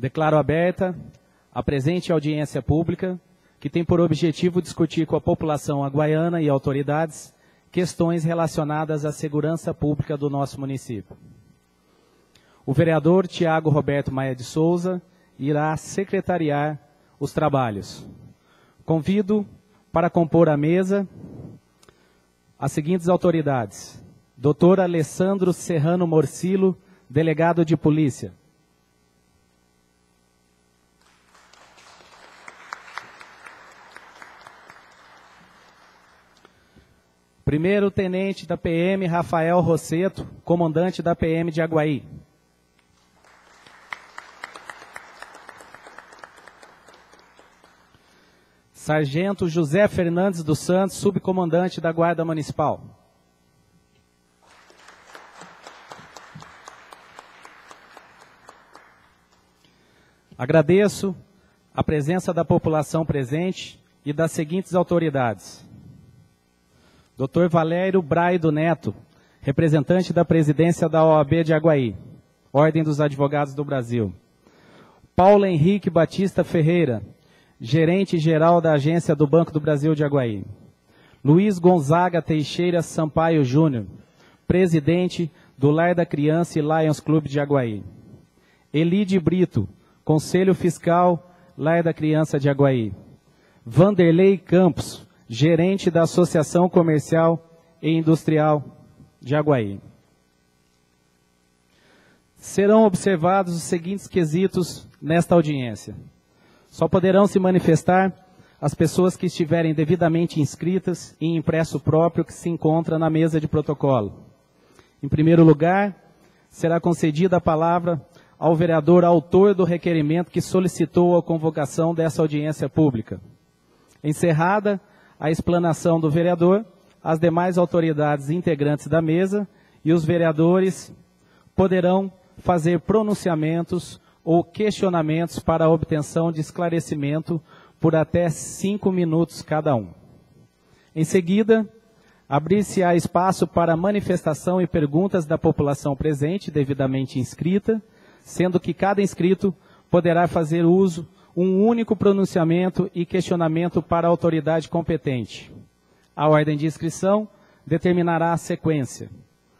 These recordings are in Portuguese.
Declaro aberta a presente audiência pública, que tem por objetivo discutir com a população aguaiana e autoridades questões relacionadas à segurança pública do nosso município. O vereador Tiago Roberto Maia de Souza irá secretariar os trabalhos. Convido para compor a mesa as seguintes autoridades. Doutor Alessandro Serrano Morcilo, delegado de polícia. Primeiro tenente da PM, Rafael Rosseto, comandante da PM de Aguaí. Sargento José Fernandes dos Santos, subcomandante da Guarda Municipal. Agradeço a presença da população presente e das seguintes autoridades. Dr. Valério Braido Neto, representante da presidência da OAB de Aguaí, Ordem dos Advogados do Brasil. Paulo Henrique Batista Ferreira, gerente-geral da agência do Banco do Brasil de Aguaí. Luiz Gonzaga Teixeira Sampaio Júnior, presidente do Lar da Criança e Lions Clube de Aguaí. Elide Brito, Conselho Fiscal Lar da Criança de Aguaí. Vanderlei Campos, gerente da Associação Comercial e Industrial de Aguaí. Serão observados os seguintes quesitos nesta audiência. Só poderão se manifestar as pessoas que estiverem devidamente inscritas em impresso próprio que se encontra na mesa de protocolo. Em primeiro lugar, será concedida a palavra ao vereador autor do requerimento que solicitou a convocação dessa audiência pública. Encerrada a explanação do vereador, as demais autoridades integrantes da mesa e os vereadores poderão fazer pronunciamentos ou questionamentos para a obtenção de esclarecimento por até cinco minutos cada um. Em seguida, abrir-se-á espaço para manifestação e perguntas da população presente, devidamente inscrita, sendo que cada inscrito poderá fazer uso um único pronunciamento e questionamento para a autoridade competente. A ordem de inscrição determinará a sequência,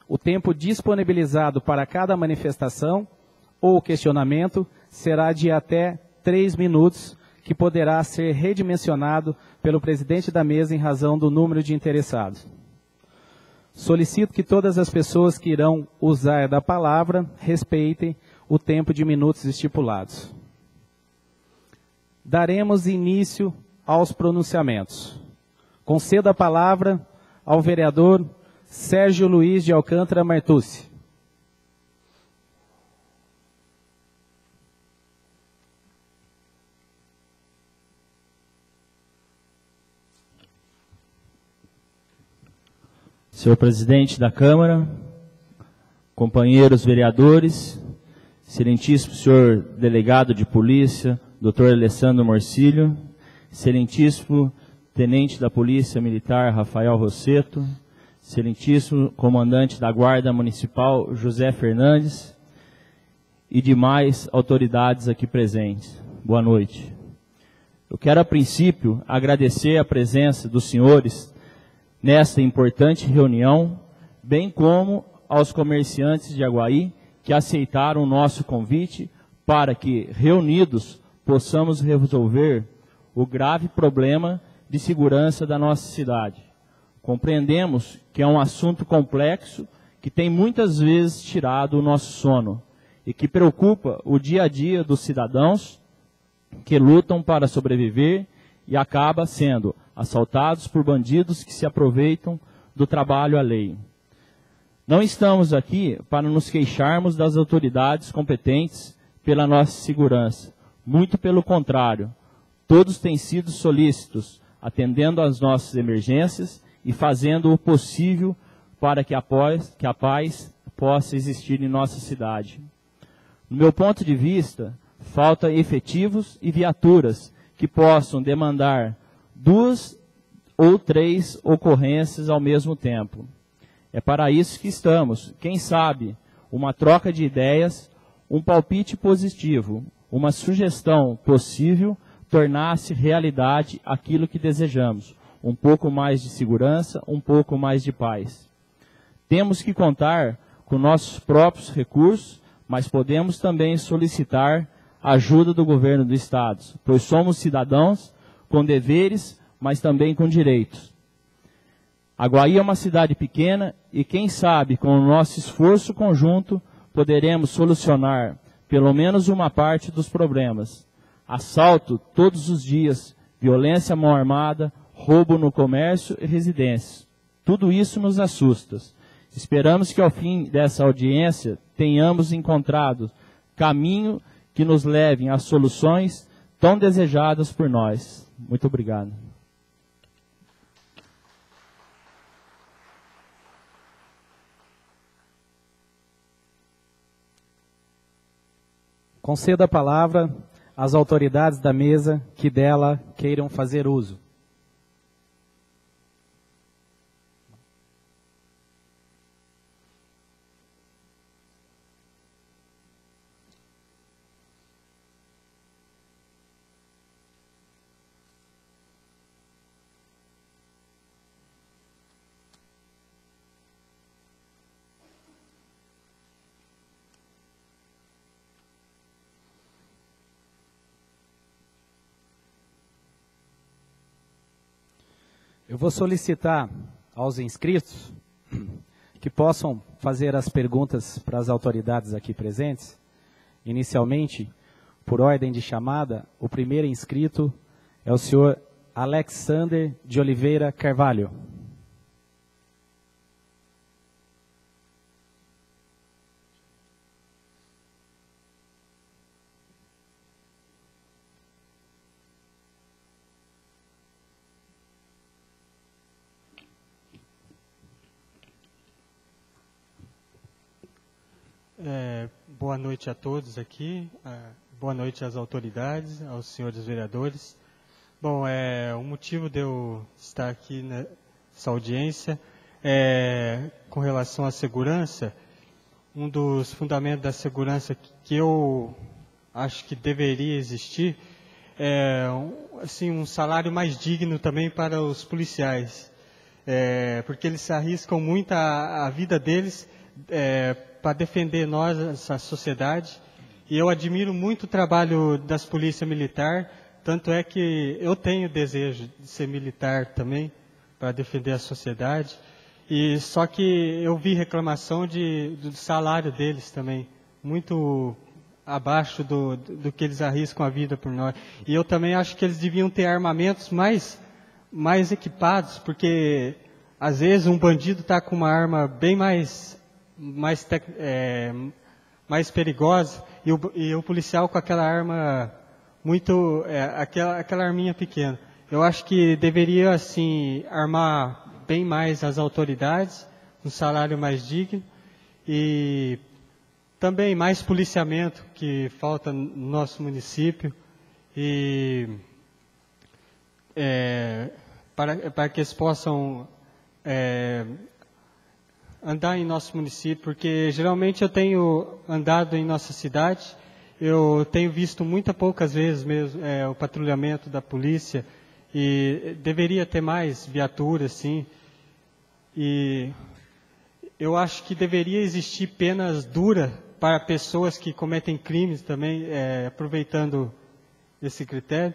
o tempo disponibilizado para cada manifestação ou questionamento será de até três minutos, que poderá ser redimensionado pelo presidente da mesa em razão do número de interessados. Solicito que todas as pessoas que irão usar da palavra respeitem o tempo de minutos estipulados daremos início aos pronunciamentos. Concedo a palavra ao vereador Sérgio Luiz de Alcântara Martucci. Senhor presidente da Câmara, companheiros vereadores, excelentíssimo senhor delegado de polícia, Dr. Alessandro Morcilho, excelentíssimo Tenente da Polícia Militar Rafael Rosseto, excelentíssimo Comandante da Guarda Municipal José Fernandes e demais autoridades aqui presentes. Boa noite. Eu quero, a princípio, agradecer a presença dos senhores nesta importante reunião, bem como aos comerciantes de Aguaí que aceitaram o nosso convite para que, reunidos, possamos resolver o grave problema de segurança da nossa cidade. Compreendemos que é um assunto complexo que tem muitas vezes tirado o nosso sono e que preocupa o dia a dia dos cidadãos que lutam para sobreviver e acaba sendo assaltados por bandidos que se aproveitam do trabalho alheio. Não estamos aqui para nos queixarmos das autoridades competentes pela nossa segurança, muito pelo contrário, todos têm sido solícitos, atendendo às nossas emergências e fazendo o possível para que a, paz, que a paz possa existir em nossa cidade. No meu ponto de vista, falta efetivos e viaturas que possam demandar duas ou três ocorrências ao mesmo tempo. É para isso que estamos. Quem sabe, uma troca de ideias, um palpite positivo, uma sugestão possível tornasse realidade aquilo que desejamos, um pouco mais de segurança, um pouco mais de paz. Temos que contar com nossos próprios recursos, mas podemos também solicitar ajuda do governo do Estado, pois somos cidadãos com deveres, mas também com direitos. A Guaí é uma cidade pequena e quem sabe com o nosso esforço conjunto poderemos solucionar pelo menos uma parte dos problemas. Assalto todos os dias, violência mão armada, roubo no comércio e residências. Tudo isso nos assusta. Esperamos que ao fim dessa audiência tenhamos encontrado caminho que nos levem às soluções tão desejadas por nós. Muito obrigado. Conceda a palavra às autoridades da mesa que dela queiram fazer uso. Vou solicitar aos inscritos que possam fazer as perguntas para as autoridades aqui presentes. Inicialmente, por ordem de chamada, o primeiro inscrito é o senhor Alexander de Oliveira Carvalho. É, boa noite a todos aqui, é, boa noite às autoridades, aos senhores vereadores. Bom, é, o motivo de eu estar aqui nessa audiência é com relação à segurança. Um dos fundamentos da segurança que eu acho que deveria existir é assim, um salário mais digno também para os policiais. É, porque eles se arriscam muito a, a vida deles é, para defender nós, essa sociedade. E eu admiro muito o trabalho das polícias militares, tanto é que eu tenho desejo de ser militar também, para defender a sociedade. E só que eu vi reclamação de, do salário deles também, muito abaixo do, do que eles arriscam a vida por nós. E eu também acho que eles deviam ter armamentos mais, mais equipados, porque às vezes um bandido está com uma arma bem mais mais, é, mais perigosa e o, e o, policial com aquela arma muito, é, aquela, aquela arminha pequena. Eu acho que deveria, assim, armar bem mais as autoridades, um salário mais digno e também mais policiamento que falta no nosso município e é, para, para que eles possam é, andar em nosso município, porque geralmente eu tenho andado em nossa cidade, eu tenho visto muitas poucas vezes mesmo é, o patrulhamento da polícia e deveria ter mais viaturas, sim. E eu acho que deveria existir penas duras para pessoas que cometem crimes também, é, aproveitando esse critério,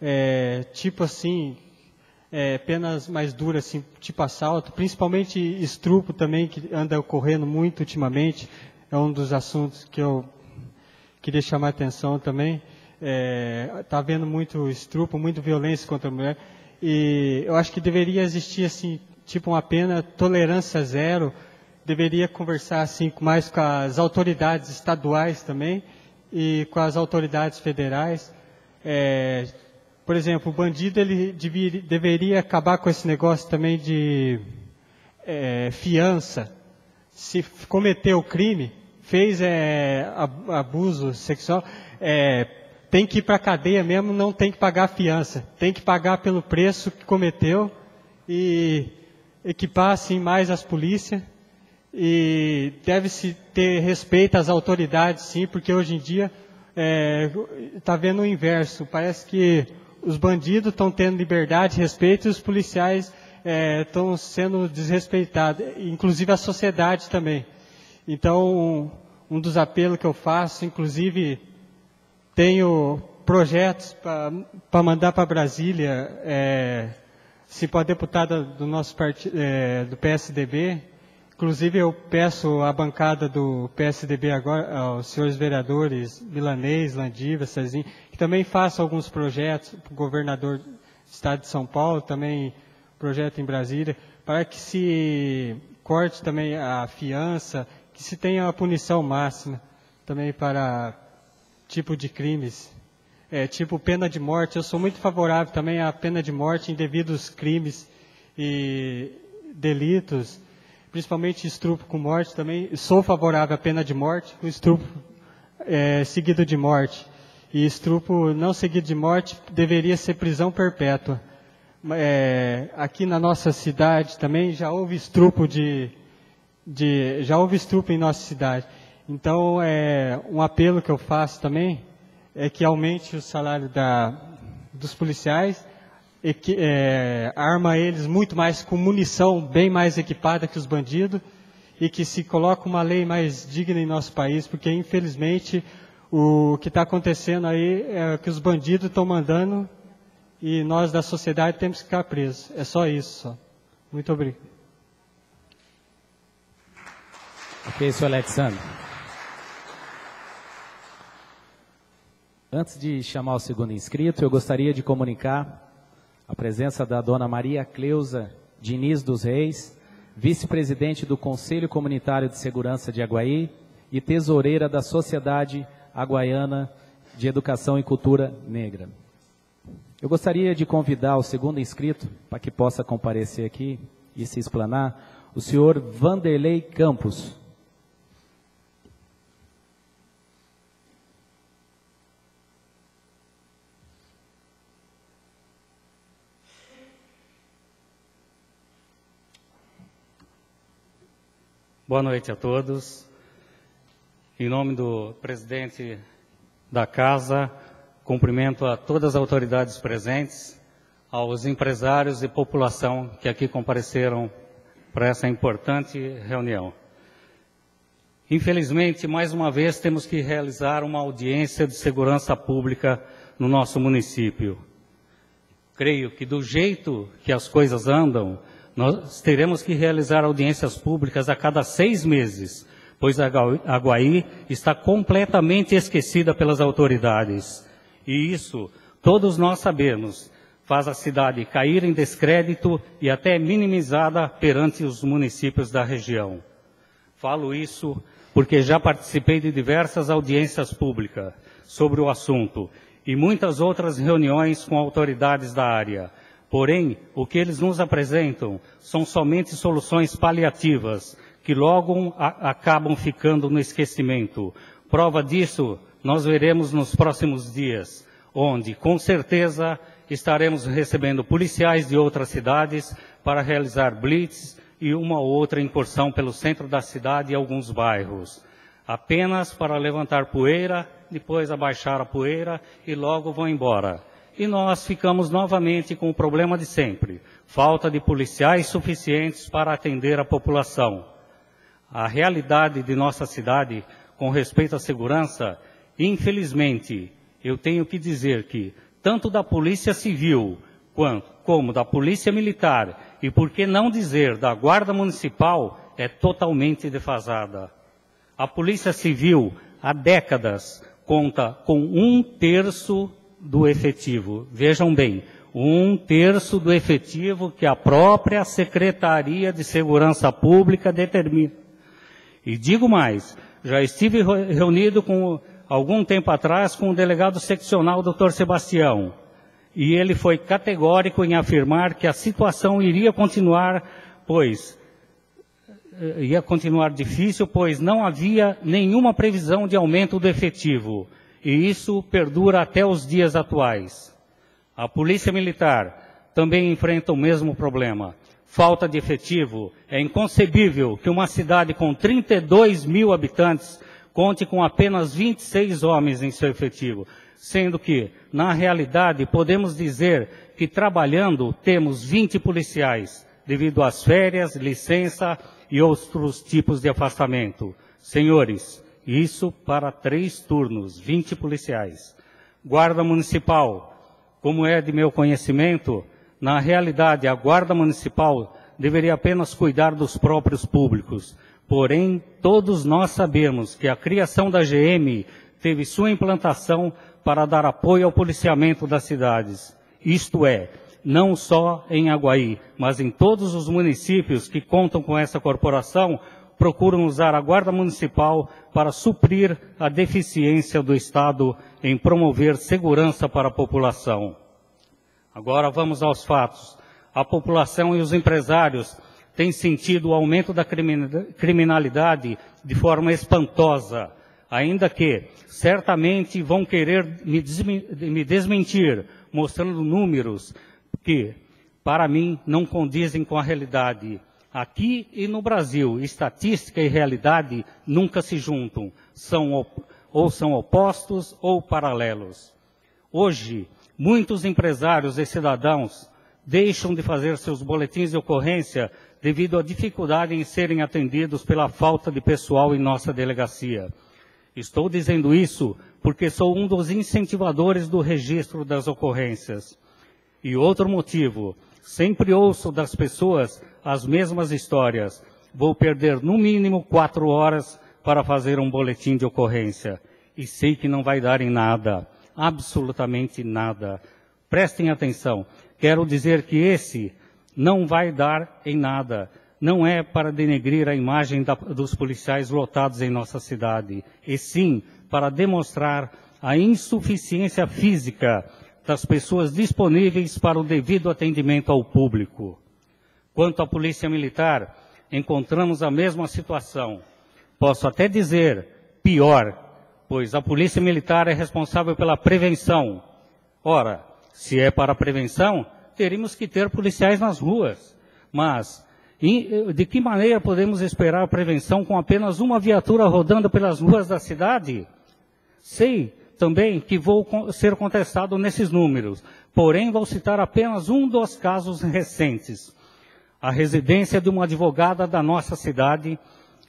é, tipo assim, é, penas mais duras, assim, tipo assalto, principalmente estrupo também, que anda ocorrendo muito ultimamente, é um dos assuntos que eu queria chamar a atenção também. Está é, tá havendo muito estrupo, muita violência contra a mulher, e eu acho que deveria existir, assim, tipo uma pena tolerância zero, deveria conversar, assim, mais com as autoridades estaduais também, e com as autoridades federais, é, por exemplo, o bandido ele devia, deveria acabar com esse negócio também de é, fiança. Se cometeu crime, fez é, abuso sexual, é, tem que ir para a cadeia mesmo, não tem que pagar fiança. Tem que pagar pelo preço que cometeu e equipar assim mais as polícias. E deve-se ter respeito às autoridades, sim, porque hoje em dia está é, vendo o inverso. Parece que os bandidos estão tendo liberdade, respeito, e os policiais estão é, sendo desrespeitados, inclusive a sociedade também. Então, um, dos apelos que eu faço, inclusive, tenho projetos para mandar para Brasília, é, se for a deputada do nosso partido, é, do PSDB, inclusive eu peço à bancada do PSDB agora, aos senhores vereadores Milanês, Landiva, Cezinho, que também façam alguns projetos o governador do estado de São Paulo, também projeto em Brasília, para que se corte também a fiança, que se tenha a punição máxima também para tipo de crimes é, tipo pena de morte. Eu sou muito favorável também à pena de morte em devidos crimes e delitos, principalmente estupro com morte também. Sou favorável à pena de morte com estupro é, seguido de morte. E estupro não seguido de morte deveria ser prisão perpétua. É, aqui na nossa cidade também já houve estupro de, de já houve estupro em nossa cidade. Então é um apelo que eu faço também é que aumente o salário da, dos policiais, é, arma eles muito mais com munição bem mais equipada que os bandidos, e que se coloque uma lei mais digna em nosso país, porque infelizmente o que está acontecendo aí é que os bandidos estão mandando e nós da sociedade temos que ficar presos. É só isso. Só. Muito obrigado. Ok, senhor Alexandre. Antes de chamar o segundo inscrito, eu gostaria de comunicar a presença da dona Maria Cleusa Diniz dos Reis, vice-presidente do Conselho Comunitário de Segurança de Aguaí e tesoureira da Sociedade Aguaiana de Educação e Cultura Negra. Eu gostaria de convidar o segundo inscrito para que possa comparecer aqui e se explanar, o senhor Vanderlei Campos. Boa noite a todos. Em nome do presidente da Casa, cumprimento a todas as autoridades presentes, aos empresários e população que aqui compareceram para essa importante reunião. Infelizmente, mais uma vez, temos que realizar uma audiência de segurança pública no nosso município. Creio que do jeito que as coisas andam, nós teremos que realizar audiências públicas a cada seis meses, pois a Aguaí está completamente esquecida pelas autoridades. E isso, todos nós sabemos, faz a cidade cair em descrédito e até minimizada perante os municípios da região. Falo isso porque já participei de diversas audiências públicas sobre o assunto e muitas outras reuniões com autoridades da área Porém, o que eles nos apresentam são somente soluções paliativas, que logo acabam ficando no esquecimento. Prova disso nós veremos nos próximos dias, onde, com certeza, estaremos recebendo policiais de outras cidades para realizar blitz e uma ou outra incursão pelo centro da cidade e alguns bairros. Apenas para levantar poeira, depois abaixar a poeira e logo vão embora e nós ficamos novamente com o problema de sempre, falta de policiais suficientes para atender a população. A realidade de nossa cidade com respeito à segurança, infelizmente, eu tenho que dizer que tanto da Polícia Civil quanto como da Polícia Militar e por que não dizer da Guarda Municipal é totalmente defasada. A Polícia Civil há décadas conta com um terço do efetivo. Vejam bem, um terço do efetivo que a própria Secretaria de Segurança Pública determina. E digo mais, já estive reunido com, algum tempo atrás com o delegado seccional, doutor Sebastião, e ele foi categórico em afirmar que a situação iria continuar, pois eh, ia continuar difícil, pois não havia nenhuma previsão de aumento do efetivo e isso perdura até os dias atuais. A Polícia Militar também enfrenta o mesmo problema. Falta de efetivo. É inconcebível que uma cidade com 32 mil habitantes conte com apenas 26 homens em seu efetivo, sendo que, na realidade, podemos dizer que trabalhando temos 20 policiais, devido às férias, licença e outros tipos de afastamento. Senhores, isso para três turnos, 20 policiais. Guarda Municipal, como é de meu conhecimento, na realidade, a Guarda Municipal deveria apenas cuidar dos próprios públicos. Porém, todos nós sabemos que a criação da GM teve sua implantação para dar apoio ao policiamento das cidades. Isto é, não só em Aguaí, mas em todos os municípios que contam com essa corporação, procuram usar a Guarda Municipal para suprir a deficiência do Estado em promover segurança para a população. Agora vamos aos fatos. A população e os empresários têm sentido o aumento da criminalidade de forma espantosa, ainda que certamente vão querer me desmentir, mostrando números que, para mim, não condizem com a realidade. Aqui e no Brasil, estatística e realidade nunca se juntam, são ou são opostos ou paralelos. Hoje, muitos empresários e cidadãos deixam de fazer seus boletins de ocorrência devido à dificuldade em serem atendidos pela falta de pessoal em nossa delegacia. Estou dizendo isso porque sou um dos incentivadores do registro das ocorrências. E outro motivo, sempre ouço das pessoas as mesmas histórias. Vou perder no mínimo quatro horas para fazer um boletim de ocorrência. E sei que não vai dar em nada, absolutamente nada. Prestem atenção. Quero dizer que esse não vai dar em nada. Não é para denegrir a imagem da, dos policiais lotados em nossa cidade, e sim para demonstrar a insuficiência física das pessoas disponíveis para o devido atendimento ao público. Quanto à Polícia Militar, encontramos a mesma situação. Posso até dizer pior, pois a Polícia Militar é responsável pela prevenção. Ora, se é para prevenção, teríamos que ter policiais nas ruas. Mas de que maneira podemos esperar prevenção com apenas uma viatura rodando pelas ruas da cidade? Sei também que vou ser contestado nesses números, porém vou citar apenas um dos casos recentes. A residência de uma advogada da nossa cidade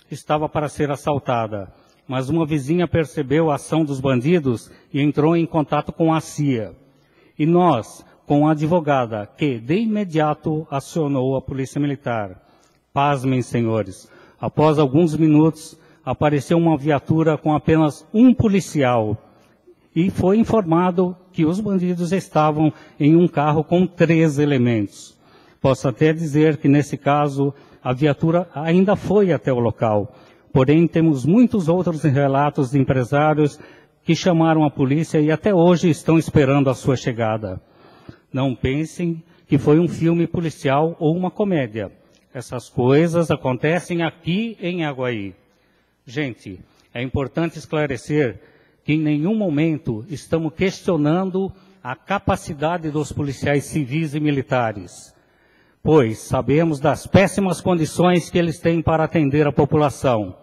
estava para ser assaltada, mas uma vizinha percebeu a ação dos bandidos e entrou em contato com a CIA. E nós, com a advogada, que de imediato acionou a polícia militar. Pasmem, senhores. Após alguns minutos, apareceu uma viatura com apenas um policial e foi informado que os bandidos estavam em um carro com três elementos. Posso até dizer que, nesse caso, a viatura ainda foi até o local. Porém, temos muitos outros relatos de empresários que chamaram a polícia e até hoje estão esperando a sua chegada. Não pensem que foi um filme policial ou uma comédia. Essas coisas acontecem aqui em Aguaí. Gente, é importante esclarecer que em nenhum momento estamos questionando a capacidade dos policiais civis e militares pois sabemos das péssimas condições que eles têm para atender a população.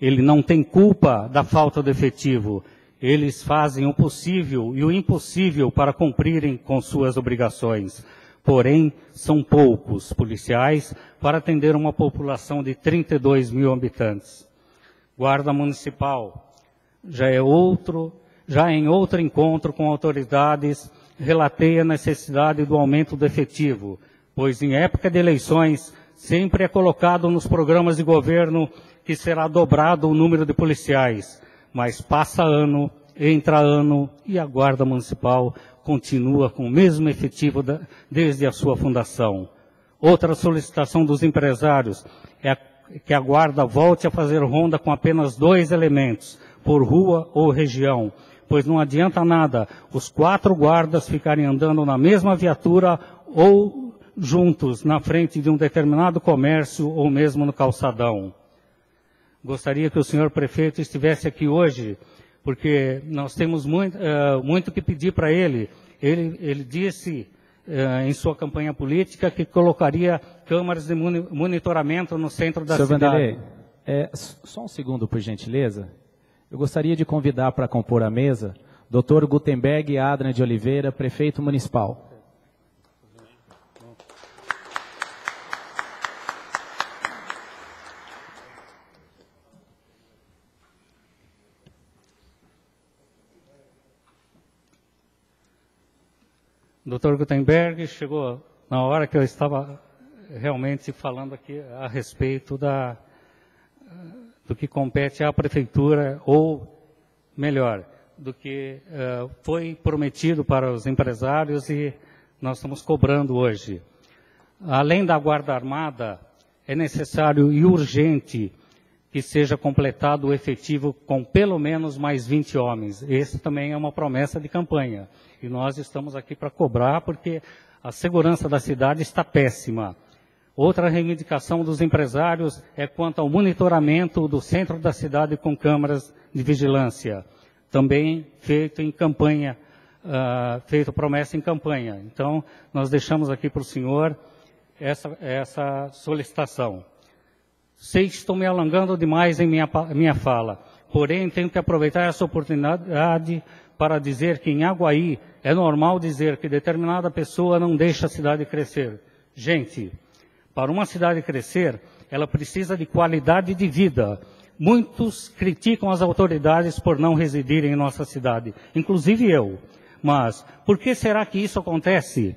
Ele não tem culpa da falta de efetivo. Eles fazem o possível e o impossível para cumprirem com suas obrigações. Porém, são poucos policiais para atender uma população de 32 mil habitantes. Guarda Municipal já é outro, já em outro encontro com autoridades, relatei a necessidade do aumento do efetivo, pois em época de eleições sempre é colocado nos programas de governo que será dobrado o número de policiais, mas passa ano, entra ano e a Guarda Municipal continua com o mesmo efetivo da, desde a sua fundação. Outra solicitação dos empresários é que a Guarda volte a fazer ronda com apenas dois elementos, por rua ou região, pois não adianta nada os quatro guardas ficarem andando na mesma viatura ou juntos na frente de um determinado comércio ou mesmo no calçadão. Gostaria que o senhor prefeito estivesse aqui hoje, porque nós temos muito, uh, muito que pedir para ele. ele. Ele disse em sua campanha política que colocaria câmaras de monitoramento no centro da Senhor cidade. Vanderlei, é, só um segundo, por gentileza. Eu gostaria de convidar para compor a mesa Dr. Gutenberg Adrian de Oliveira, prefeito municipal. Dr. Gutenberg chegou na hora que eu estava realmente falando aqui a respeito da, do que compete à prefeitura, ou melhor, do que uh, foi prometido para os empresários e nós estamos cobrando hoje. Além da Guarda Armada, é necessário e urgente que seja completado o efetivo com pelo menos mais 20 homens. Esse também é uma promessa de campanha. E nós estamos aqui para cobrar porque a segurança da cidade está péssima. Outra reivindicação dos empresários é quanto ao monitoramento do centro da cidade com câmaras de vigilância. Também feito em campanha, uh, feito promessa em campanha. Então, nós deixamos aqui para o senhor essa, essa solicitação. Sei que estou me alongando demais em minha, minha fala, porém tenho que aproveitar essa oportunidade para dizer que em Aguaí é normal dizer que determinada pessoa não deixa a cidade crescer. Gente, para uma cidade crescer, ela precisa de qualidade de vida. Muitos criticam as autoridades por não residirem em nossa cidade, inclusive eu. Mas por que será que isso acontece?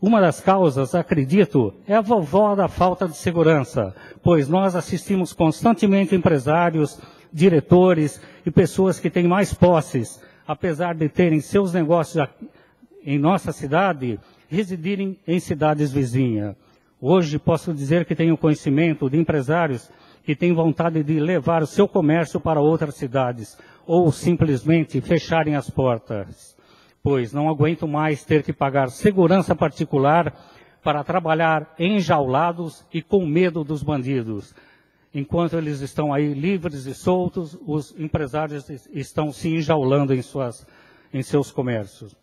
Uma das causas, acredito, é a vovó da falta de segurança, pois nós assistimos constantemente empresários, diretores e pessoas que têm mais posses apesar de terem seus negócios em nossa cidade, residirem em cidades vizinhas. Hoje posso dizer que tenho conhecimento de empresários que têm vontade de levar o seu comércio para outras cidades ou simplesmente fecharem as portas, pois não aguento mais ter que pagar segurança particular para trabalhar enjaulados e com medo dos bandidos enquanto eles estão aí livres e soltos, os empresários estão se enjaulando em, suas, em seus comércios.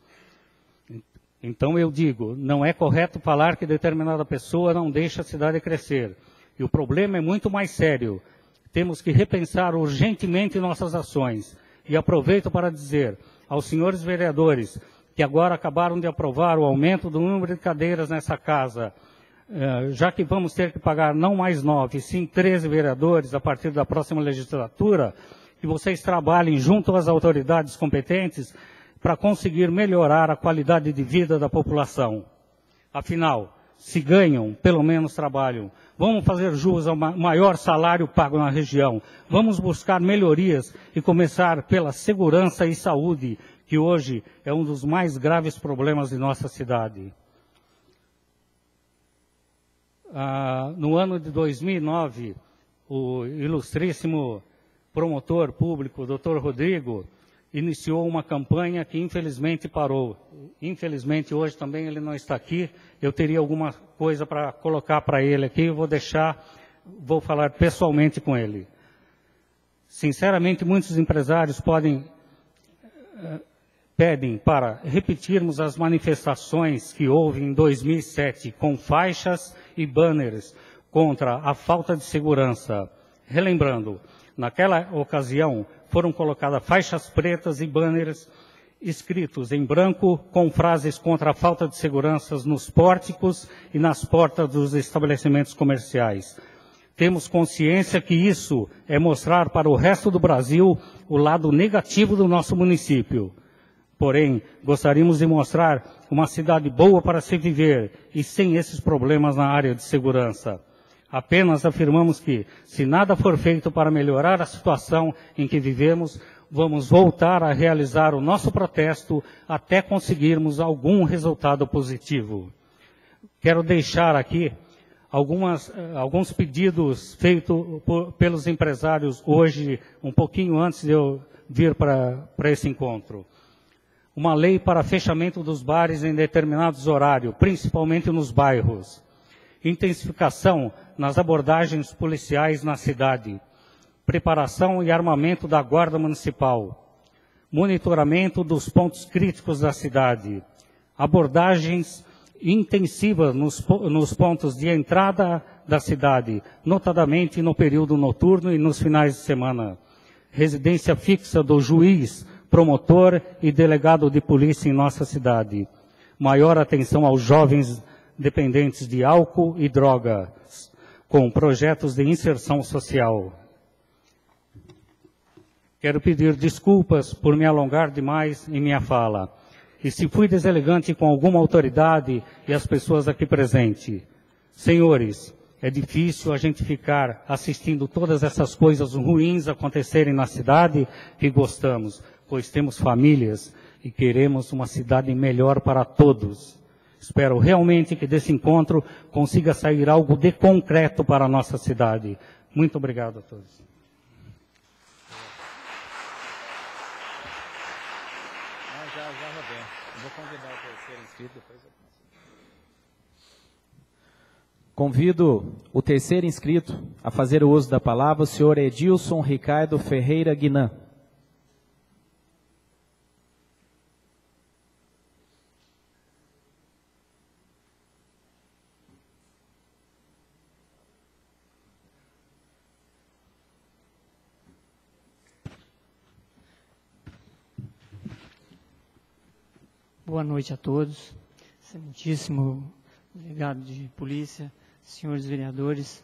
Então eu digo, não é correto falar que determinada pessoa não deixa a cidade crescer. E o problema é muito mais sério. Temos que repensar urgentemente nossas ações. E aproveito para dizer aos senhores vereadores que agora acabaram de aprovar o aumento do número de cadeiras nessa casa, já que vamos ter que pagar não mais nove, sim 13 vereadores a partir da próxima legislatura, que vocês trabalhem junto às autoridades competentes para conseguir melhorar a qualidade de vida da população. Afinal, se ganham, pelo menos trabalham. Vamos fazer jus ao maior salário pago na região. Vamos buscar melhorias e começar pela segurança e saúde, que hoje é um dos mais graves problemas de nossa cidade ah, no ano de 2009, o ilustríssimo promotor público, Dr. Rodrigo, iniciou uma campanha que infelizmente parou. Infelizmente hoje também ele não está aqui. Eu teria alguma coisa para colocar para ele aqui, vou deixar, vou falar pessoalmente com ele. Sinceramente, muitos empresários podem uh, pedem para repetirmos as manifestações que houve em 2007 com faixas e banners contra a falta de segurança. Relembrando, naquela ocasião foram colocadas faixas pretas e banners escritos em branco com frases contra a falta de segurança nos pórticos e nas portas dos estabelecimentos comerciais. Temos consciência que isso é mostrar para o resto do Brasil o lado negativo do nosso município. Porém, gostaríamos de mostrar uma cidade boa para se viver e sem esses problemas na área de segurança. Apenas afirmamos que, se nada for feito para melhorar a situação em que vivemos, vamos voltar a realizar o nosso protesto até conseguirmos algum resultado positivo. Quero deixar aqui algumas, eh, alguns pedidos feitos pelos empresários hoje, um pouquinho antes de eu vir para esse encontro uma lei para fechamento dos bares em determinados horários, principalmente nos bairros. Intensificação nas abordagens policiais na cidade. Preparação e armamento da Guarda Municipal. Monitoramento dos pontos críticos da cidade. Abordagens intensivas nos, nos pontos de entrada da cidade, notadamente no período noturno e nos finais de semana residência fixa do juiz, promotor e delegado de polícia em nossa cidade. Maior atenção aos jovens dependentes de álcool e drogas, com projetos de inserção social. Quero pedir desculpas por me alongar demais em minha fala. E se fui deselegante com alguma autoridade e as pessoas aqui presentes. Senhores, é difícil a gente ficar assistindo todas essas coisas ruins acontecerem na cidade que gostamos, pois temos famílias e queremos uma cidade melhor para todos. Espero realmente que desse encontro consiga sair algo de concreto para a nossa cidade. Muito obrigado a todos. Convido o terceiro inscrito a fazer o uso da palavra, o senhor Edilson Ricardo Ferreira Guinan. Boa noite a todos. Excelentíssimo delegado de polícia, senhores vereadores.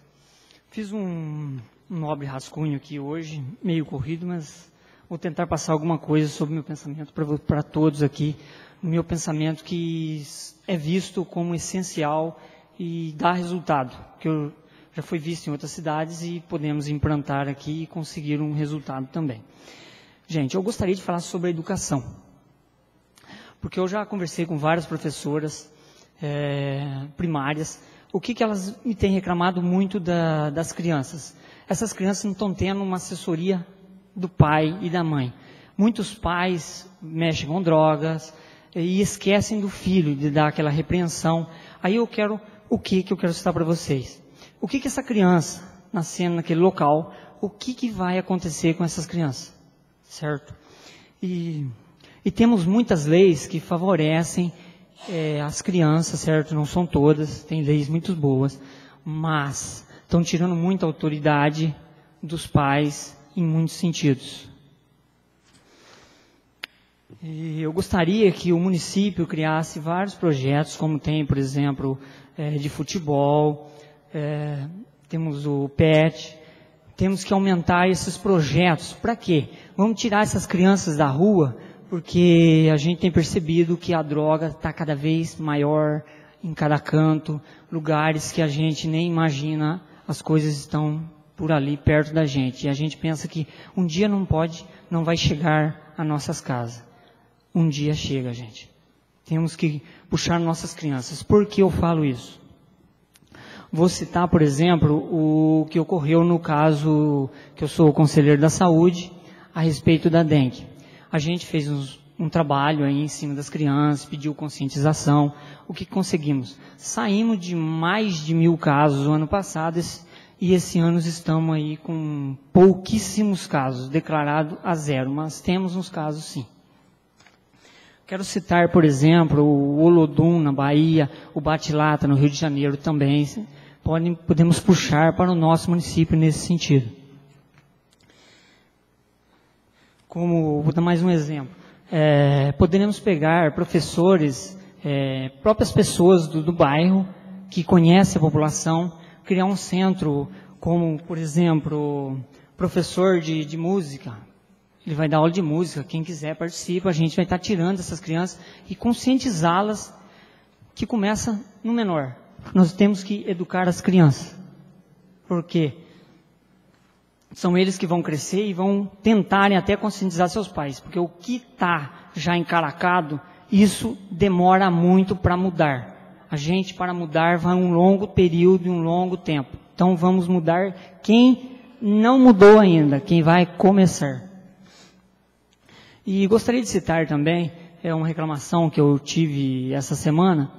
Fiz um, nobre rascunho aqui hoje, meio corrido, mas vou tentar passar alguma coisa sobre o meu pensamento para todos aqui. O meu pensamento que é visto como essencial e dá resultado, que eu, já foi visto em outras cidades e podemos implantar aqui e conseguir um resultado também. Gente, eu gostaria de falar sobre a educação porque eu já conversei com várias professoras é, primárias, o que, que elas me têm reclamado muito da, das crianças? Essas crianças não estão tendo uma assessoria do pai e da mãe. Muitos pais mexem com drogas e esquecem do filho, de dar aquela repreensão. Aí eu quero, o que que eu quero citar para vocês? O que que essa criança, nascendo naquele local, o que que vai acontecer com essas crianças? Certo? E e temos muitas leis que favorecem é, as crianças, certo? Não são todas, tem leis muito boas, mas estão tirando muita autoridade dos pais em muitos sentidos. E eu gostaria que o município criasse vários projetos, como tem, por exemplo, é, de futebol, é, temos o PET, temos que aumentar esses projetos. Para quê? Vamos tirar essas crianças da rua porque a gente tem percebido que a droga está cada vez maior em cada canto, lugares que a gente nem imagina, as coisas estão por ali perto da gente. E a gente pensa que um dia não pode, não vai chegar a nossas casas. Um dia chega, gente. Temos que puxar nossas crianças. Por que eu falo isso? Vou citar, por exemplo, o que ocorreu no caso que eu sou conselheiro da saúde a respeito da dengue. A gente fez uns, um trabalho aí em cima das crianças, pediu conscientização. O que conseguimos? Saímos de mais de mil casos o ano passado e esse ano estamos aí com pouquíssimos casos, declarado a zero, mas temos uns casos sim. Quero citar, por exemplo, o Olodum na Bahia, o Batilata no Rio de Janeiro também. Podem, podemos puxar para o nosso município nesse sentido. Como, vou dar mais um exemplo. É, poderemos pegar professores, é, próprias pessoas do, do bairro, que conhecem a população, criar um centro, como, por exemplo, professor de, de música, ele vai dar aula de música, quem quiser participa, a gente vai estar tirando essas crianças e conscientizá-las que começa no menor. Nós temos que educar as crianças. Por quê? São eles que vão crescer e vão tentarem até conscientizar seus pais, porque o que está já encaracado, isso demora muito para mudar. A gente, para mudar, vai um longo período e um longo tempo. Então vamos mudar quem não mudou ainda, quem vai começar. E gostaria de citar também, é uma reclamação que eu tive essa semana.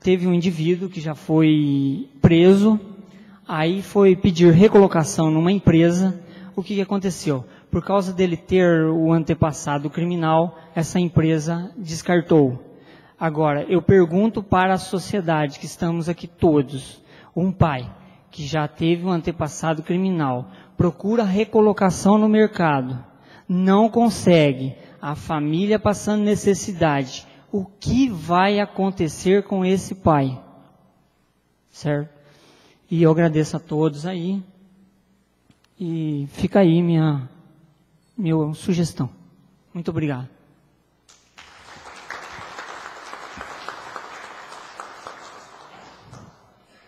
Teve um indivíduo que já foi preso Aí foi pedir recolocação numa empresa. O que, que aconteceu? Por causa dele ter o antepassado criminal, essa empresa descartou. Agora, eu pergunto para a sociedade, que estamos aqui todos, um pai que já teve um antepassado criminal, procura recolocação no mercado, não consegue, a família passando necessidade, o que vai acontecer com esse pai? Certo? E eu agradeço a todos aí. E fica aí minha, minha sugestão. Muito obrigado.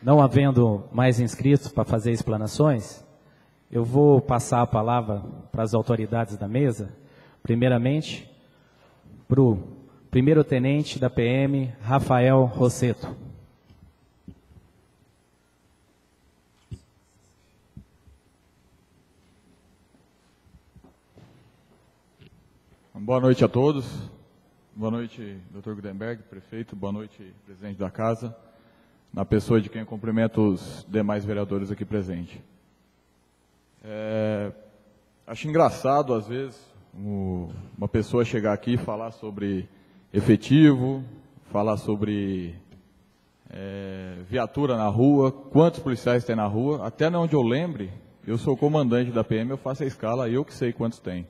Não havendo mais inscritos para fazer explanações, eu vou passar a palavra para as autoridades da mesa. Primeiramente, para o primeiro-tenente da PM, Rafael Rosseto. Boa noite a todos. Boa noite, Dr. Gutenberg, prefeito. Boa noite, presidente da casa. Na pessoa de quem cumprimento os demais vereadores aqui presentes. É, acho engraçado, às vezes, uma pessoa chegar aqui e falar sobre efetivo, falar sobre é, viatura na rua, quantos policiais tem na rua. Até onde eu lembre, eu sou comandante da PM, eu faço a escala, eu que sei quantos tem.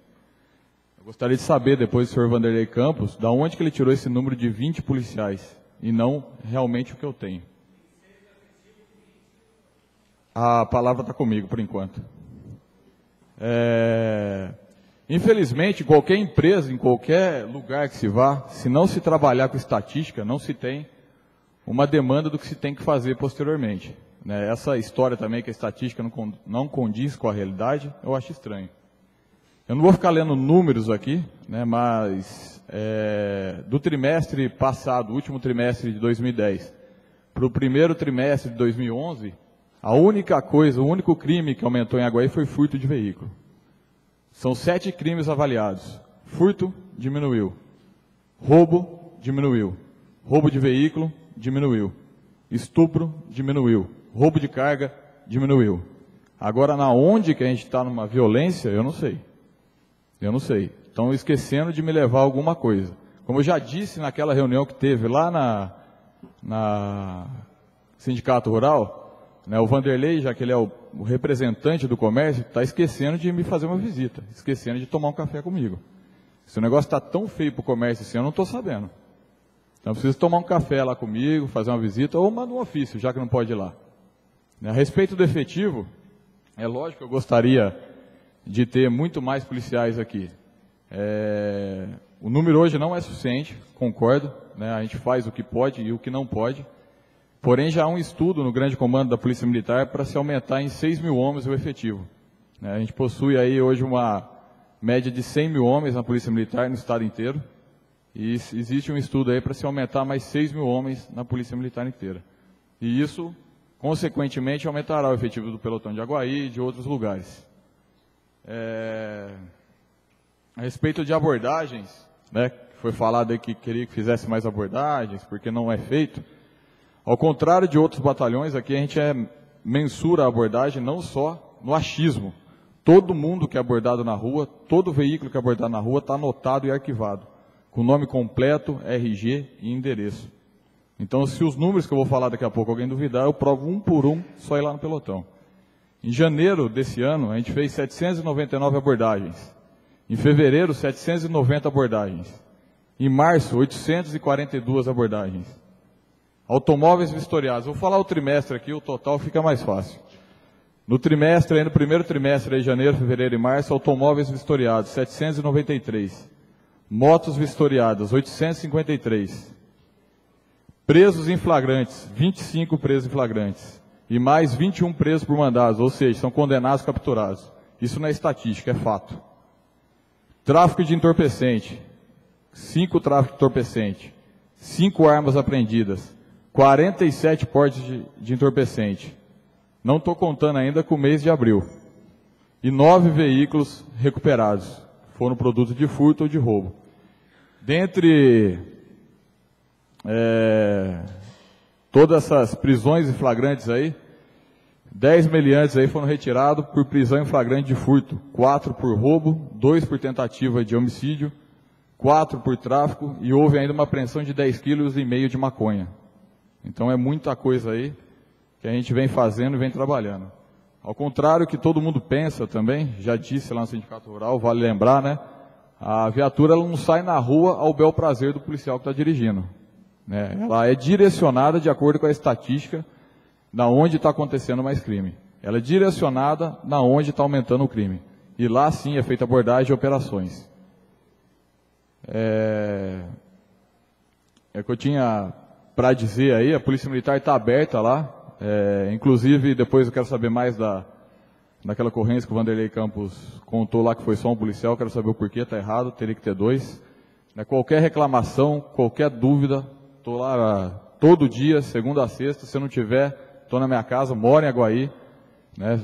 Eu gostaria de saber, depois do senhor Vanderlei Campos, da onde que ele tirou esse número de 20 policiais, e não realmente o que eu tenho. A palavra está comigo, por enquanto. É... Infelizmente, qualquer empresa, em qualquer lugar que se vá, se não se trabalhar com estatística, não se tem uma demanda do que se tem que fazer posteriormente. Né? Essa história também que a estatística não, condiz com a realidade, eu acho estranho. Eu não vou ficar lendo números aqui, né, mas é, do trimestre passado, último trimestre de 2010, para o primeiro trimestre de 2011, a única coisa, o único crime que aumentou em Aguaí foi furto de veículo. São sete crimes avaliados. Furto, diminuiu. Roubo, diminuiu. Roubo de veículo, diminuiu. Estupro, diminuiu. Roubo de carga, diminuiu. Agora, na onde que a gente está numa violência, eu não sei. Eu não sei. Estão esquecendo de me levar alguma coisa. Como eu já disse naquela reunião que teve lá na, na Sindicato Rural, né, o Vanderlei, já que ele é o, o representante do comércio, está esquecendo de me fazer uma visita, esquecendo de tomar um café comigo. Se o negócio está tão feio para o comércio assim, eu não estou sabendo. Então precisa tomar um café lá comigo, fazer uma visita, ou manda um ofício, já que não pode ir lá. A respeito do efetivo, é lógico que eu gostaria de ter muito mais policiais aqui. É, o número hoje não é suficiente, concordo, né, a gente faz o que pode e o que não pode. Porém, já há um estudo no grande comando da Polícia Militar para se aumentar em 6 mil homens o efetivo. Né, a gente possui aí hoje uma média de 100 mil homens na Polícia Militar no estado inteiro. E existe um estudo aí para se aumentar mais 6 mil homens na Polícia Militar inteira. E isso, consequentemente, aumentará o efetivo do pelotão de Aguaí e de outros lugares. É, a respeito de abordagens, né, foi falado aí que queria que fizesse mais abordagens, porque não é feito. Ao contrário de outros batalhões, aqui a gente é, mensura a abordagem não só no achismo. Todo mundo que é abordado na rua, todo veículo que é abordado na rua está anotado e arquivado, com nome completo, RG e endereço. Então, se os números que eu vou falar daqui a pouco alguém duvidar, eu provo um por um, só ir lá no pelotão. Em janeiro desse ano, a gente fez 799 abordagens. Em fevereiro, 790 abordagens. Em março, 842 abordagens. Automóveis vistoriados. Vou falar o trimestre aqui, o total fica mais fácil. No trimestre, aí no primeiro trimestre, aí, janeiro, fevereiro e março, automóveis vistoriados, 793. Motos vistoriadas, 853. Presos em flagrantes, 25 presos em flagrantes e mais 21 presos por mandados, ou seja, são condenados capturados. Isso não é estatística, é fato. Tráfico de entorpecente, 5 tráfico de entorpecente, 5 armas apreendidas, 47 portes de, de entorpecente. Não estou contando ainda com o mês de abril. E 9 veículos recuperados. Foram produto de furto ou de roubo. Dentre é, todas essas prisões em flagrantes aí, Dez meliantes aí foram retirados por prisão em flagrante de furto, quatro por roubo, dois por tentativa de homicídio, quatro por tráfico e houve ainda uma apreensão de 10 quilos e meio de maconha. Então é muita coisa aí que a gente vem fazendo e vem trabalhando. Ao contrário que todo mundo pensa também, já disse lá no Sindicato Rural, vale lembrar, né? A viatura ela não sai na rua ao bel prazer do policial que está dirigindo. Né? Ela é direcionada de acordo com a estatística na onde está acontecendo mais crime. Ela é direcionada na onde está aumentando o crime. E lá sim é feita abordagem e operações. É, é o que eu tinha para dizer aí, a Polícia Militar está aberta lá. É, inclusive, depois eu quero saber mais da, daquela ocorrência que o Vanderlei Campos contou lá que foi só um policial, quero saber o porquê, está errado, teria que ter dois. Né, qualquer reclamação, qualquer dúvida, estou lá todo dia, segunda a sexta, se eu não tiver, estou na minha casa, moro em Aguaí, né,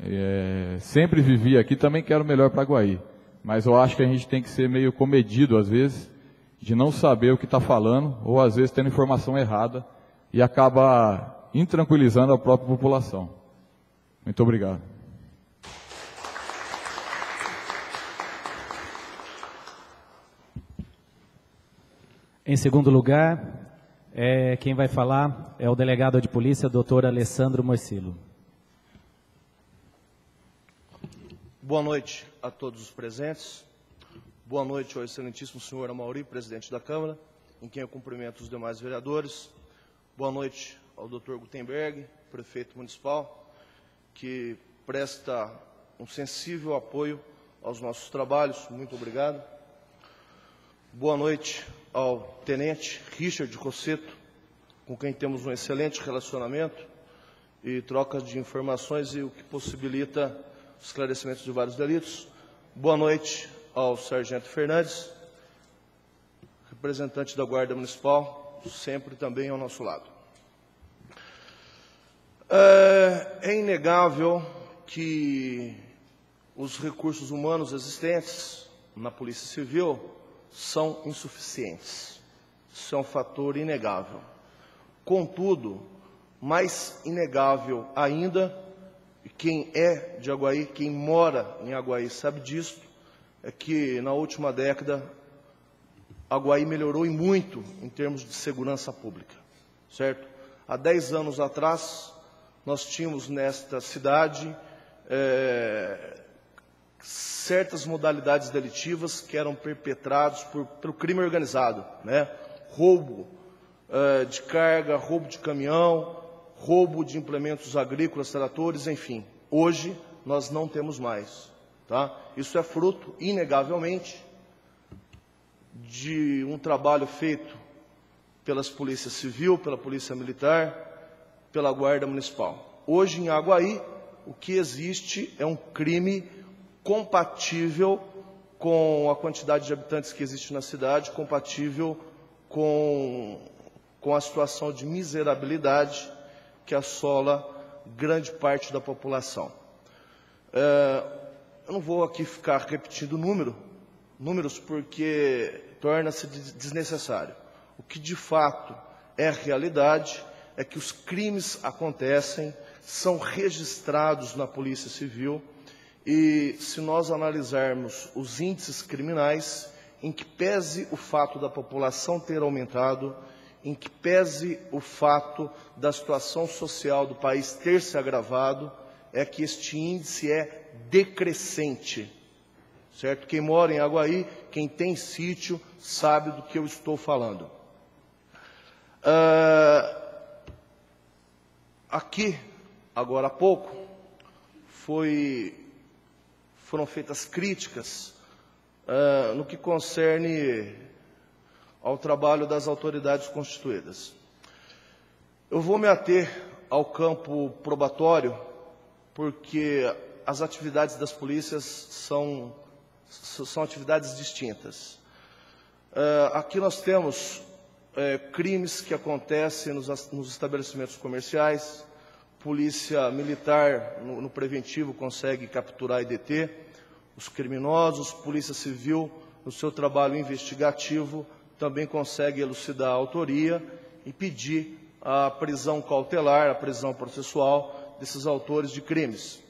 é, sempre vivi aqui, também quero melhor para Aguaí. Mas eu acho que a gente tem que ser meio comedido às vezes, de não saber o que está falando, ou às vezes tendo informação errada, e acaba intranquilizando a própria população. Muito obrigado. Em segundo lugar, é, quem vai falar é o delegado de polícia, doutor Alessandro Morcilo. Boa noite a todos os presentes. Boa noite ao excelentíssimo senhor Amauri, presidente da Câmara, em quem eu cumprimento os demais vereadores. Boa noite ao doutor Gutenberg, prefeito municipal, que presta um sensível apoio aos nossos trabalhos. Muito obrigado. Boa noite ao tenente Richard Rosseto, com quem temos um excelente relacionamento e troca de informações e o que possibilita esclarecimentos de vários delitos. Boa noite ao Sargento Fernandes, representante da Guarda Municipal, sempre também ao nosso lado. É, é inegável que os recursos humanos existentes na Polícia Civil são insuficientes. Isso é um fator inegável. Contudo, mais inegável ainda, e quem é de Aguaí, quem mora em Aguaí sabe disso, é que na última década Aguaí melhorou e muito em termos de segurança pública, certo? Há 10 anos atrás, nós tínhamos nesta cidade é, certas modalidades delitivas que eram perpetrados por, pelo crime organizado, né? Roubo uh, de carga, roubo de caminhão, roubo de implementos agrícolas, tratores, enfim. Hoje nós não temos mais, tá? Isso é fruto, inegavelmente, de um trabalho feito pelas polícias civil, pela polícia militar, pela guarda municipal. Hoje em Aguaí, o que existe é um crime compatível com a quantidade de habitantes que existe na cidade, compatível com, com a situação de miserabilidade que assola grande parte da população. É, eu não vou aqui ficar repetindo número, números porque torna-se desnecessário. O que de fato é realidade é que os crimes acontecem, são registrados na Polícia Civil e se nós analisarmos os índices criminais, em que pese o fato da população ter aumentado, em que pese o fato da situação social do país ter se agravado, é que este índice é decrescente. Certo? Quem mora em Aguaí, quem tem sítio, sabe do que eu estou falando. Uh, aqui, agora há pouco, foi foram feitas críticas uh, no que concerne ao trabalho das autoridades constituídas. Eu vou me ater ao campo probatório, porque as atividades das polícias são, são atividades distintas. Uh, aqui nós temos uh, crimes que acontecem nos, nos estabelecimentos comerciais, polícia militar, no, no, preventivo, consegue capturar e deter os criminosos, polícia civil, no seu trabalho investigativo, também consegue elucidar a autoria e pedir a prisão cautelar, a prisão processual desses autores de crimes.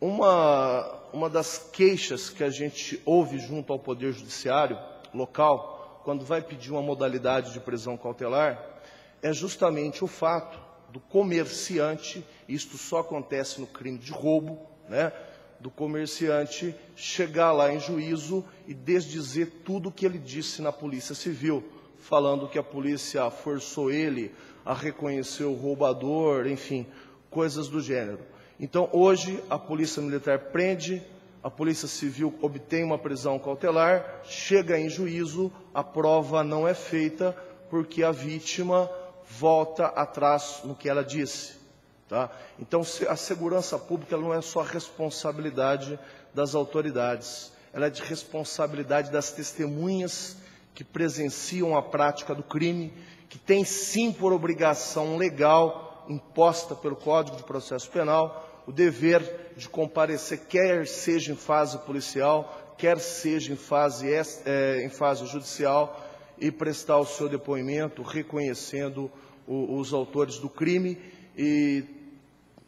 Uma, uma das queixas que a gente ouve junto ao Poder Judiciário local, quando vai pedir uma modalidade de prisão cautelar, é justamente o fato do comerciante Isto só acontece no crime de roubo, né? Do comerciante chegar lá em juízo e desdizer tudo o que ele disse na Polícia Civil, falando que a polícia forçou ele a reconhecer o roubador, enfim, coisas do gênero. Então, hoje, a Polícia Militar prende, a Polícia Civil obtém uma prisão cautelar, chega em juízo, a prova não é feita porque a vítima volta atrás no que ela disse. Tá? Então, a segurança pública não é só responsabilidade das autoridades, ela é de responsabilidade das testemunhas que presenciam a prática do crime, que tem sim por obrigação legal imposta pelo Código de Processo Penal o dever de comparecer, quer seja em fase policial, quer seja em fase, é, em fase judicial, e prestar o seu depoimento reconhecendo o, os autores do crime e,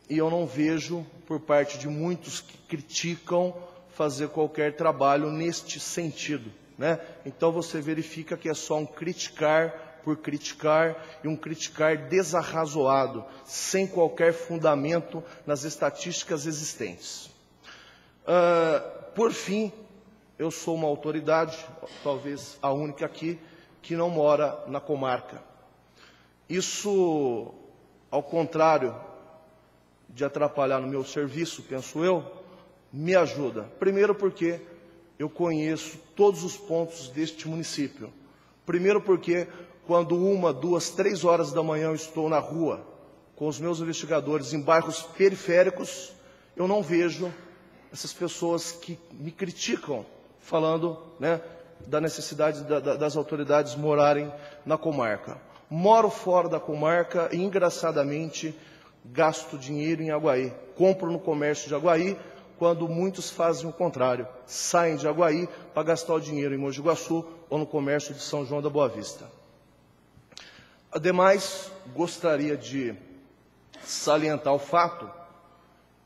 e eu não vejo por parte de muitos que criticam fazer qualquer trabalho neste sentido. Né? Então você verifica que é só um criticar por criticar e um criticar desarrazoado, sem qualquer fundamento nas estatísticas existentes. Uh, por fim, eu sou uma autoridade, talvez a única aqui, que não mora na comarca. Isso, ao contrário de atrapalhar no meu serviço, penso eu, me ajuda. Primeiro porque eu conheço todos os pontos deste município. Primeiro porque quando uma, duas, três horas da manhã eu estou na rua com os meus investigadores em bairros periféricos, eu não vejo essas pessoas que me criticam falando né, da necessidade da, da, das autoridades morarem na comarca. Moro fora da comarca e, engraçadamente, gasto dinheiro em Aguaí. Compro no comércio de Aguaí, quando muitos fazem o contrário. Saem de Aguaí para gastar o dinheiro em Mogi Guaçu ou no comércio de São João da Boa Vista. Ademais, gostaria de salientar o fato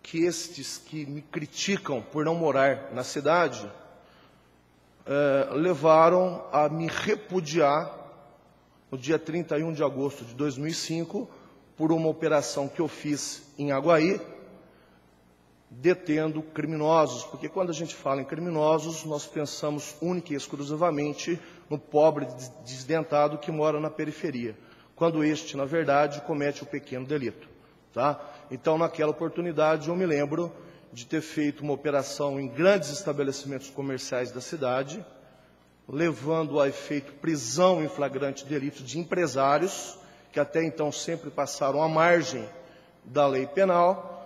que estes que me criticam por não morar na cidade eh, levaram a me repudiar no dia 31 de agosto de 2005 por uma operação que eu fiz em Aguaí, detendo criminosos, porque quando a gente fala em criminosos, nós pensamos única e exclusivamente no pobre desdentado que mora na periferia, quando este, na verdade, comete o pequeno delito. Tá? Então, naquela oportunidade, eu me lembro de ter feito uma operação em grandes estabelecimentos comerciais da cidade, levando a efeito prisão em flagrante delito de empresários, que até então sempre passaram à margem da lei penal,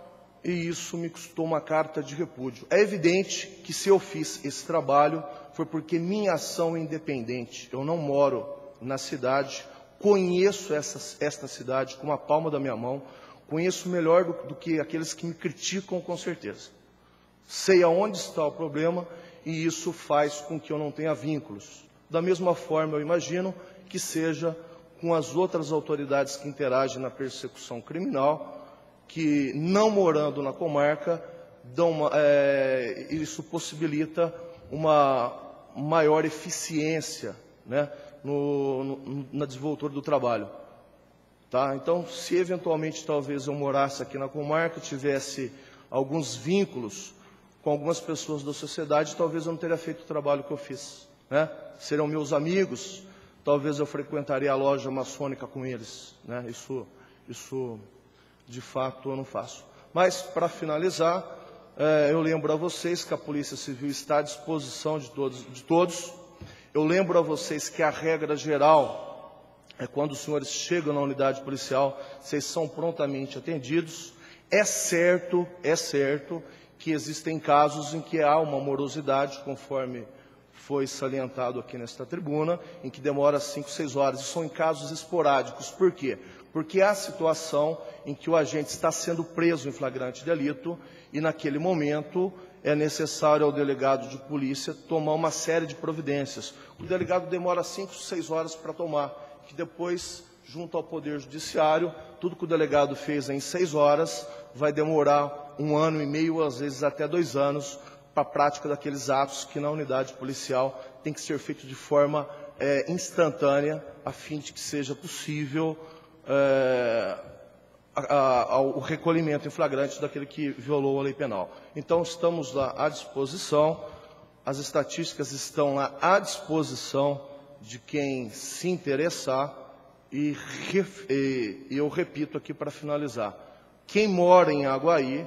e isso me custou uma carta de repúdio. É evidente que se eu fiz esse trabalho foi porque minha ação é independente. Eu não moro na cidade, conheço essa, esta cidade com a palma da minha mão, Conheço melhor do, do que aqueles que me criticam, com certeza. Sei aonde está o problema e isso faz com que eu não tenha vínculos. Da mesma forma, eu imagino que seja com as outras autoridades que interagem na persecução criminal, que não morando na comarca, uma, é, isso possibilita uma maior eficiência né, no, no, na desenvoltura do trabalho. Tá? Então, se eventualmente talvez eu morasse aqui na comarca, tivesse alguns vínculos com algumas pessoas da sociedade, talvez eu não teria feito o trabalho que eu fiz. Né? Serão meus amigos, talvez eu frequentaria a loja maçônica com eles. Né? Isso, isso, de fato, eu não faço. Mas, para finalizar, é, eu lembro a vocês que a Polícia Civil está à disposição de todos, de todos. Eu lembro a vocês que a regra geral é quando os senhores chegam na unidade policial, vocês são prontamente atendidos. É certo, é certo que existem casos em que há uma morosidade, conforme foi salientado aqui nesta tribuna, em que demora cinco, seis horas. E são em casos esporádicos. Por quê? Porque há situação em que o agente está sendo preso em flagrante delito e, naquele momento, é necessário ao delegado de polícia tomar uma série de providências. O delegado demora cinco, seis horas para tomar que depois, junto ao Poder Judiciário, tudo que o delegado fez em seis horas vai demorar um ano e meio, às vezes até dois anos, para a prática daqueles atos que na unidade policial tem que ser feito de forma é, instantânea, a fim de que seja possível é, a, a, ao recolhimento em flagrante daquele que violou a lei penal. Então, estamos lá à disposição, as estatísticas estão lá à disposição de quem se interessar, e, e eu repito aqui para finalizar: quem mora em Aguaí,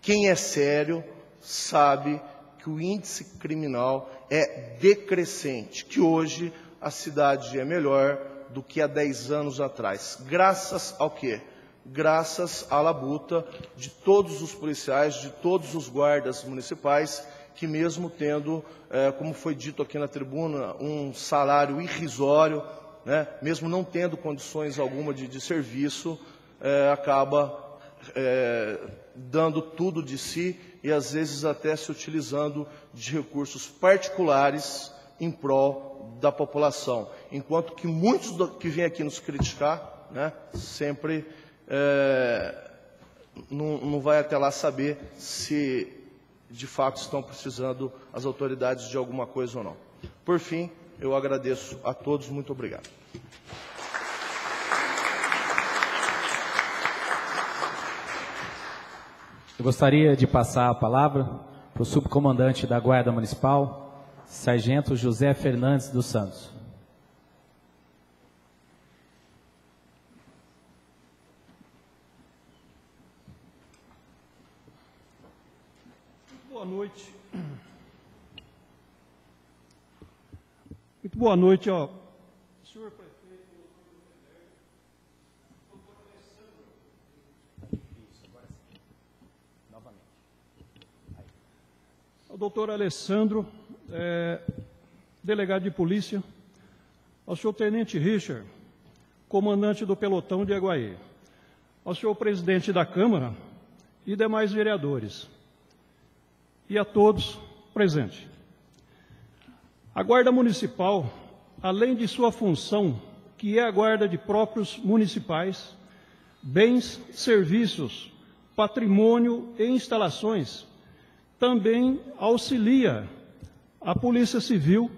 quem é sério, sabe que o índice criminal é decrescente, que hoje a cidade é melhor do que há 10 anos atrás. Graças ao quê? Graças à labuta de todos os policiais, de todos os guardas municipais, que mesmo tendo, é, como foi dito aqui na tribuna, um salário irrisório, né, mesmo não tendo condições alguma de, de serviço, é, acaba é, dando tudo de si e às vezes até se utilizando de recursos particulares em prol da população. Enquanto que muitos do, que vêm aqui nos criticar, né, sempre não, não vai até lá saber se de fato estão precisando as autoridades de alguma coisa ou não. Por fim, eu agradeço a todos, muito obrigado. Eu gostaria de passar a palavra para o subcomandante da Guarda Municipal, Sargento José Fernandes dos Santos. Boa noite. Muito boa noite, ó. Senhor doutor Alessandro, é, delegado de polícia, ao senhor Tenente Richard, comandante do pelotão de Aguaí, ao senhor presidente da Câmara e demais vereadores, e a todos presentes. A Guarda Municipal, além de sua função, que é a guarda de próprios municipais, bens, serviços, patrimônio e instalações, também auxilia a Polícia Civil,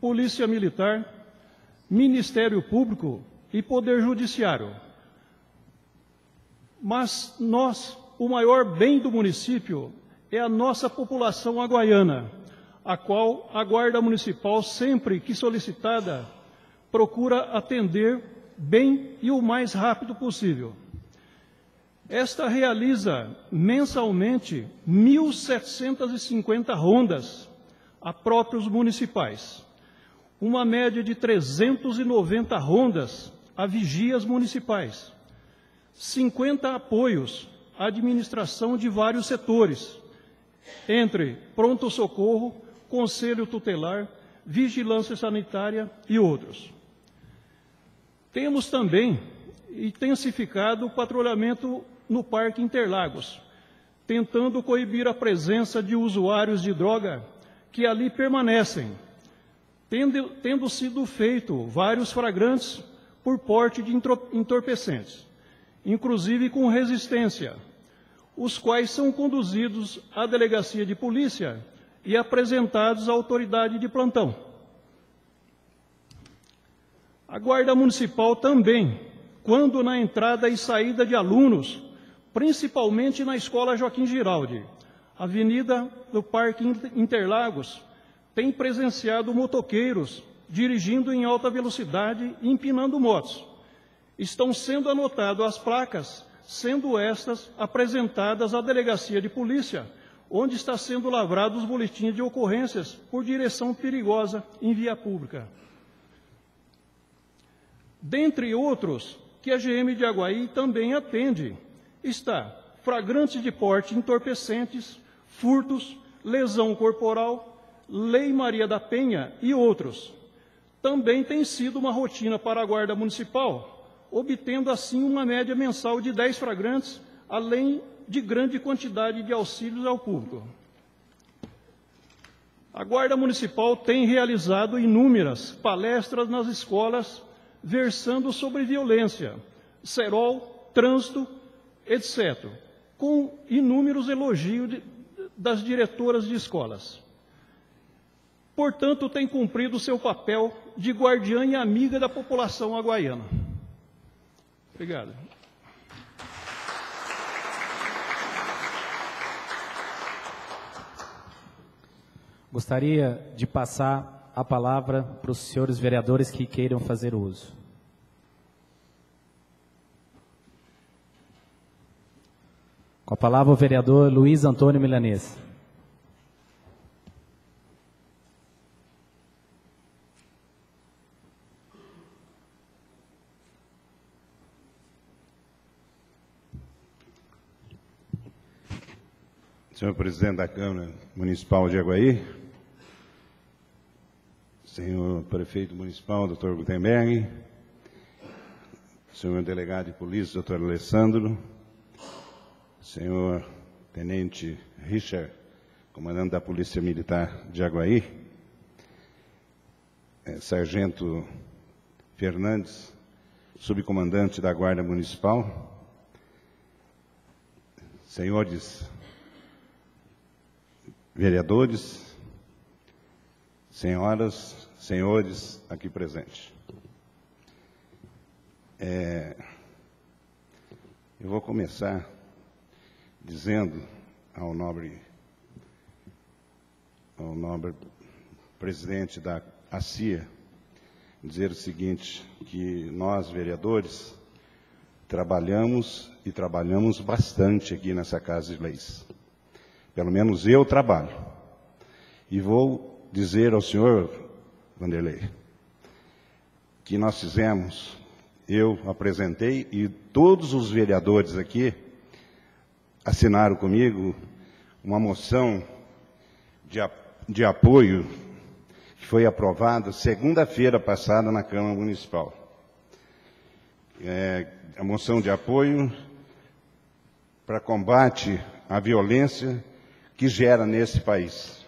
Polícia Militar, Ministério Público e Poder Judiciário. Mas nós, o maior bem do município é a nossa população aguaiana, a qual a Guarda Municipal, sempre que solicitada, procura atender bem e o mais rápido possível. Esta realiza mensalmente 1.750 rondas a próprios municipais, uma média de 390 rondas a vigias municipais, 50 apoios à administração de vários setores, entre pronto-socorro, conselho tutelar, vigilância sanitária e outros. Temos também intensificado o patrulhamento no Parque Interlagos, tentando coibir a presença de usuários de droga que ali permanecem, tendo, tendo sido feito vários flagrantes por porte de entorpecentes, inclusive com resistência, os quais são conduzidos à delegacia de polícia e apresentados à autoridade de plantão. A Guarda Municipal também, quando na entrada e saída de alunos principalmente na Escola Joaquim Giraldi. Avenida do Parque Interlagos tem presenciado motoqueiros dirigindo em alta velocidade e empinando motos. Estão sendo anotadas as placas, sendo estas apresentadas à delegacia de polícia, onde está sendo lavrado os boletins de ocorrências por direção perigosa em via pública. Dentre outros, que a GM de Aguaí também atende, está flagrantes de porte entorpecentes, furtos, lesão corporal, Lei Maria da Penha e outros. Também tem sido uma rotina para a Guarda Municipal, obtendo assim uma média mensal de 10 flagrantes, além de grande quantidade de auxílios ao público. A Guarda Municipal tem realizado inúmeras palestras nas escolas versando sobre violência, cerol, trânsito etc., com inúmeros elogios de, das diretoras de escolas. Portanto, tem cumprido seu papel de guardiã e amiga da população aguaiana. Obrigado. Gostaria de passar a palavra para os senhores vereadores que queiram fazer uso. Com a palavra o vereador Luiz Antônio Milanês. Senhor presidente da Câmara Municipal de Aguaí, senhor prefeito municipal, doutor Gutenberg, senhor delegado de polícia, doutor Alessandro, senhor tenente Richard, comandante da Polícia Militar de Aguaí, eh, sargento Fernandes, subcomandante da Guarda Municipal, senhores vereadores, senhoras, senhores aqui presentes. É, eu vou começar dizendo ao nobre, ao nobre presidente da ACIA, dizer o seguinte, que nós, vereadores, trabalhamos e trabalhamos bastante aqui nessa Casa de Leis. Pelo menos eu trabalho. E vou dizer ao senhor, Vanderlei, que nós fizemos, eu apresentei e todos os vereadores aqui assinaram comigo uma moção de, de apoio que foi aprovada segunda-feira passada na Câmara Municipal. É, a moção de apoio para combate à violência que gera nesse país.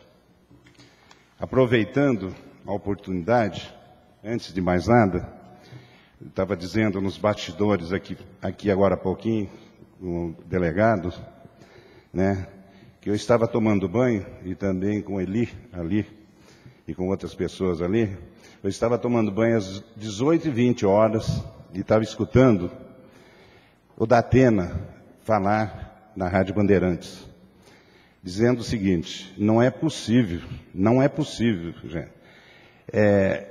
Aproveitando a oportunidade, antes de mais nada, estava dizendo nos bastidores aqui, aqui agora há pouquinho, o delegado, né, que eu estava tomando banho, e também com Eli ali, e com outras pessoas ali, eu estava tomando banho às 18 e 20 horas, e estava escutando o Datena falar na Rádio Bandeirantes dizendo o seguinte: não é possível, não é possível, gente. É,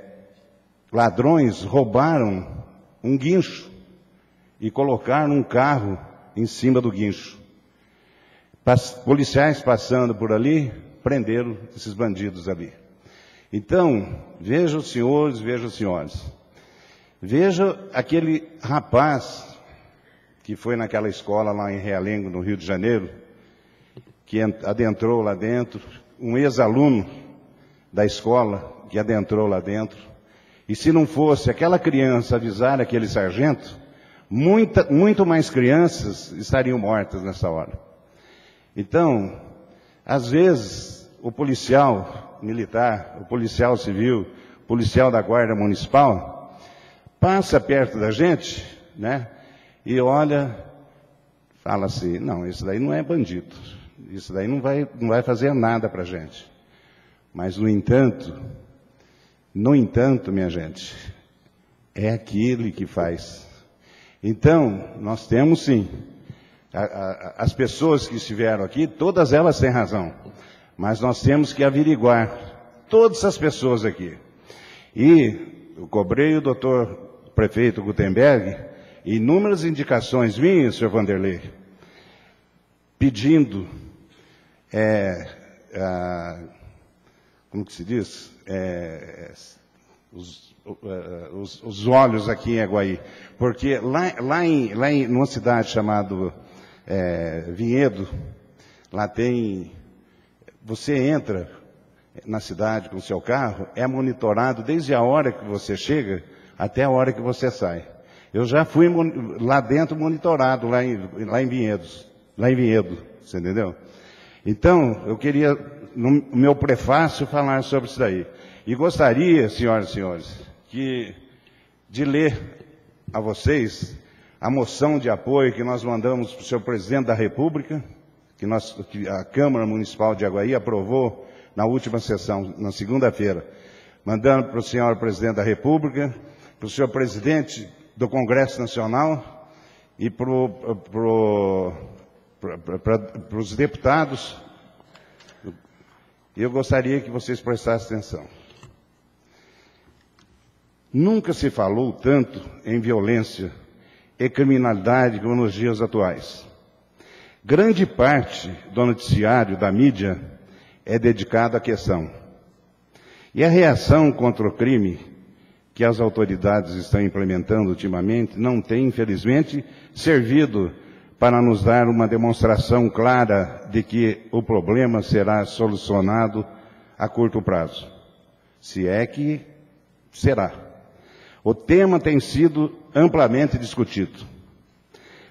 ladrões roubaram um guincho e colocaram um carro em cima do guincho. Pas, policiais passando por ali prenderam esses bandidos ali. Então, veja os senhores, veja os senhores. Veja aquele rapaz que foi naquela escola lá em Realengo, no Rio de Janeiro, que adentrou lá dentro, um ex-aluno da escola que adentrou lá dentro. E se não fosse aquela criança avisar aquele sargento, muita, muito mais crianças estariam mortas nessa hora. Então, às vezes, o policial militar, o policial civil, o policial da guarda municipal, passa perto da gente, né? E olha, fala assim, não, esse daí não é bandido. Isso daí não vai, não vai fazer nada para a gente. Mas, no entanto, no entanto, minha gente, é aquele que faz. Então, nós temos sim. A, a, as pessoas que estiveram aqui, todas elas têm razão. Mas nós temos que averiguar todas as pessoas aqui. E eu cobrei o doutor prefeito Gutenberg inúmeras indicações minhas, senhor Vanderlei, pedindo é, como que se diz? É, os, é, os, os, olhos aqui em Aguaí. Porque lá, lá, em, lá em numa cidade chamada é, Vinhedo, lá tem. Você entra na cidade com o seu carro, é monitorado desde a hora que você chega até a hora que você sai. Eu já fui lá dentro monitorado, lá em, lá em Vinhedos, lá em Vinhedo, você entendeu? Então, eu queria, no meu prefácio, falar sobre isso daí. E gostaria, senhoras e senhores, que, de ler a vocês a moção de apoio que nós mandamos para o senhor presidente da República, que, nós, que a Câmara Municipal de Aguaí aprovou na última sessão, na segunda-feira, mandando para o senhor presidente da República, para o senhor presidente do Congresso Nacional e para os deputados Eu gostaria que vocês prestassem atenção. Nunca se falou tanto em violência e criminalidade como nos dias atuais. Grande parte do noticiário da mídia é dedicado à questão. E a reação contra o crime que as autoridades estão implementando ultimamente não tem, infelizmente, servido para nos dar uma demonstração clara de que o problema será solucionado a curto prazo. Se é que será. O tema tem sido amplamente discutido.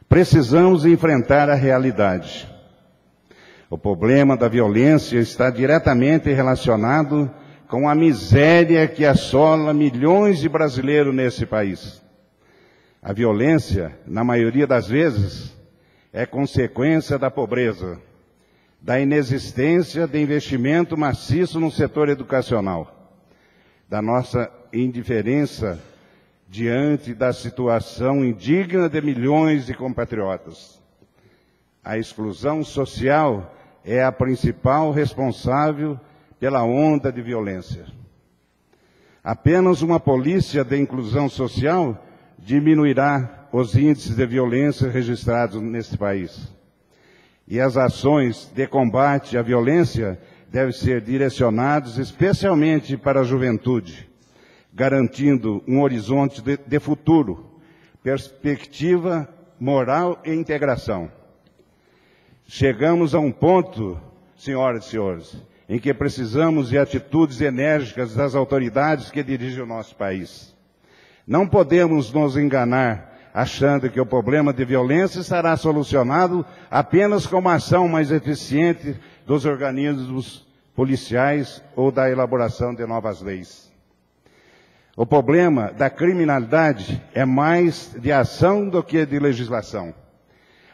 Precisamos enfrentar a realidade. O problema da violência está diretamente relacionado com a miséria que assola milhões de brasileiros nesse país. A violência, na maioria das vezes, é consequência da pobreza, da inexistência de investimento maciço no setor educacional, da nossa indiferença diante da situação indigna de milhões de compatriotas. A exclusão social é a principal responsável pela onda de violência. Apenas uma polícia de inclusão social diminuirá os índices de violência registrados nesse país. E as ações de combate à violência devem ser direcionadas especialmente para a juventude, garantindo um horizonte de, de futuro, perspectiva moral e integração. Chegamos a um ponto, senhoras e senhores, em que precisamos de atitudes enérgicas das autoridades que dirigem o nosso país. Não podemos nos enganar achando que o problema de violência estará solucionado apenas com uma ação mais eficiente dos organismos policiais ou da elaboração de novas leis. O problema da criminalidade é mais de ação do que de legislação.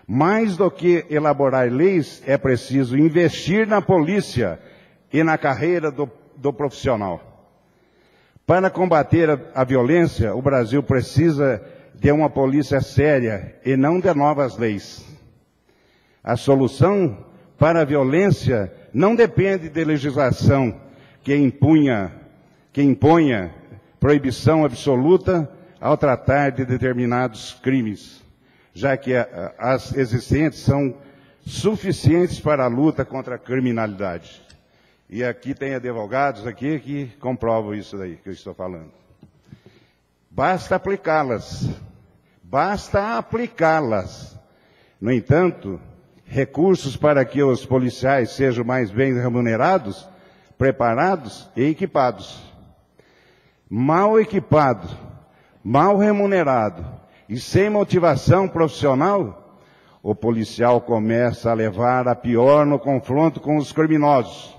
Mais do que elaborar leis, é preciso investir na polícia e na carreira do, do profissional. Para combater a, a violência, o Brasil precisa de uma polícia séria e não de novas leis. A solução para a violência não depende de legislação que impunha, que imponha proibição absoluta ao tratar de determinados crimes, já que as existentes são suficientes para a luta contra a criminalidade. E aqui tem advogados aqui que comprovam isso daí que eu estou falando. Basta aplicá-las. Basta aplicá-las. No entanto, recursos para que os policiais sejam mais bem remunerados, preparados e equipados. Mal equipado, mal remunerado e sem motivação profissional, o policial começa a levar a pior no confronto com os criminosos.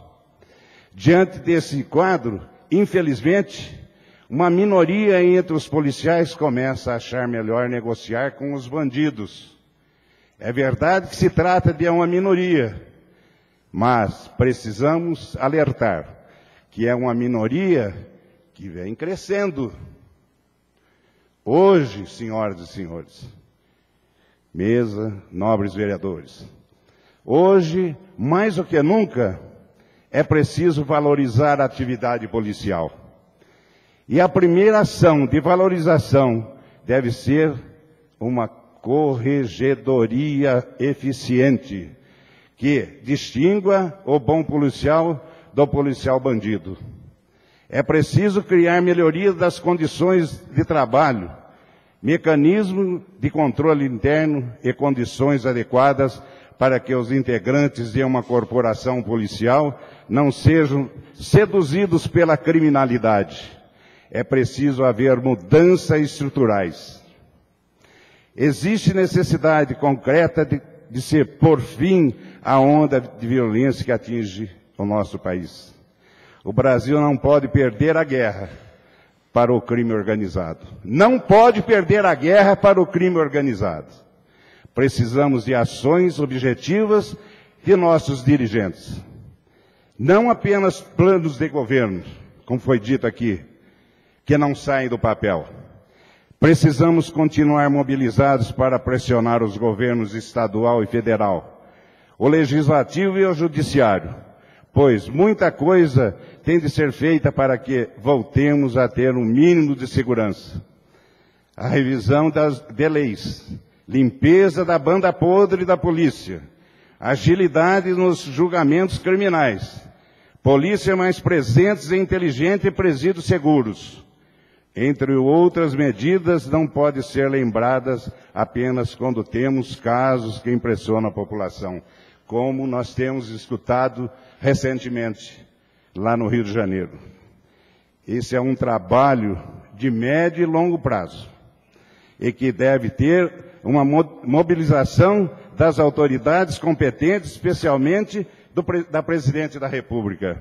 Diante desse quadro, infelizmente, uma minoria entre os policiais começa a achar melhor negociar com os bandidos. É verdade que se trata de uma minoria, mas precisamos alertar que é uma minoria que vem crescendo. Hoje, senhoras e senhores, mesa, nobres vereadores, hoje, mais do que nunca, é preciso valorizar a atividade policial. E a primeira ação de valorização deve ser uma corregedoria eficiente, que distingua o bom policial do policial bandido. É preciso criar melhoria das condições de trabalho, mecanismo de controle interno e condições adequadas para que os integrantes de uma corporação policial não sejam seduzidos pela criminalidade. É preciso haver mudanças estruturais. Existe necessidade concreta de, de se pôr fim à onda de violência que atinge o nosso país. O Brasil não pode perder a guerra para o crime organizado. Não pode perder a guerra para o crime organizado. Precisamos de ações objetivas de nossos dirigentes. Não apenas planos de governo, como foi dito aqui, que não saem do papel. Precisamos continuar mobilizados para pressionar os governos estadual e federal, o legislativo e o judiciário, pois muita coisa tem de ser feita para que voltemos a ter um mínimo de segurança. A revisão das, de leis, limpeza da banda podre da polícia, agilidade nos julgamentos criminais, polícia mais presentes e inteligente e presídios seguros, entre outras medidas, não podem ser lembradas apenas quando temos casos que impressionam a população, como nós temos escutado recentemente lá no Rio de Janeiro. Esse é um trabalho de médio e longo prazo e que deve ter uma mobilização das autoridades competentes, especialmente do, da Presidente da República,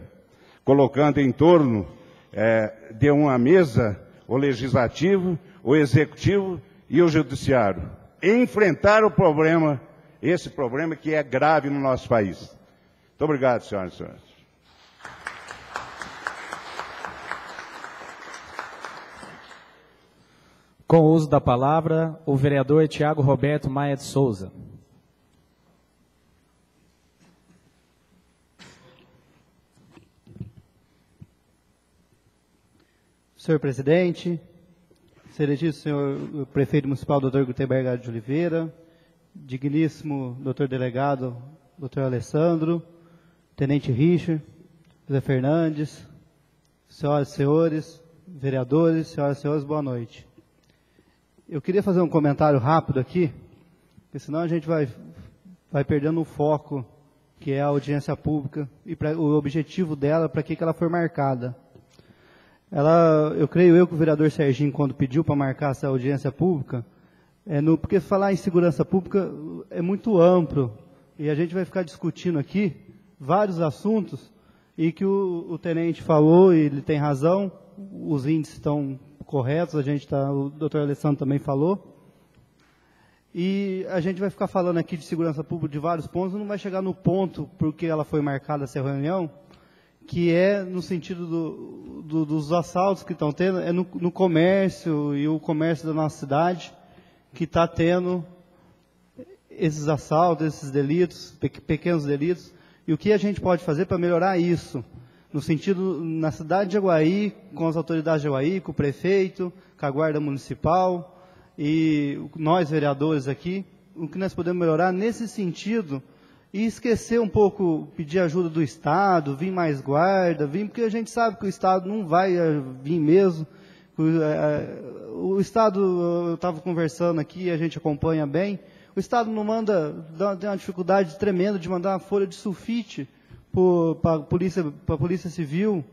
colocando em torno é, de uma mesa o Legislativo, o Executivo e o Judiciário. Enfrentar o problema, esse problema que é grave no nosso país. Muito obrigado, senhoras e senhores. Com o uso da palavra, o vereador Tiago Roberto Maia de Souza. Senhor presidente, excelentíssimo senhor prefeito municipal, doutor Gutenberg de Oliveira, digníssimo doutor delegado, doutor Alessandro, tenente Richard, José Fernandes, senhoras e senhores, vereadores, senhoras e senhores, boa noite. Eu queria fazer um comentário rápido aqui, porque senão a gente vai, vai perdendo o foco, que é a audiência pública, e pra, o objetivo dela, para que, que ela foi marcada. Ela, eu creio eu que o vereador Serginho, quando pediu para marcar essa audiência pública, é no, porque falar em segurança pública é muito amplo, e a gente vai ficar discutindo aqui vários assuntos, e que o, o tenente falou, e ele tem razão, os índices estão corretos, a gente tá, o doutor Alessandro também falou. E a gente vai ficar falando aqui de segurança pública de vários pontos, não vai chegar no ponto porque ela foi marcada essa reunião, que é no sentido do, do, dos assaltos que estão tendo, é no, no, comércio e o comércio da nossa cidade que está tendo esses assaltos, esses delitos, pequenos delitos, e o que a gente pode fazer para melhorar isso? no sentido, na cidade de Aguaí, com as autoridades de Aguaí, com o prefeito, com a guarda municipal e nós vereadores aqui, o que nós podemos melhorar nesse sentido e esquecer um pouco, pedir ajuda do Estado, vir mais guarda, vir, porque a gente sabe que o Estado não vai eh, vir mesmo. Eh, o Estado, eu estava conversando aqui, a gente acompanha bem, o Estado não manda, tem uma dificuldade tremenda de mandar uma folha de sulfite para a polícia, polícia Civil,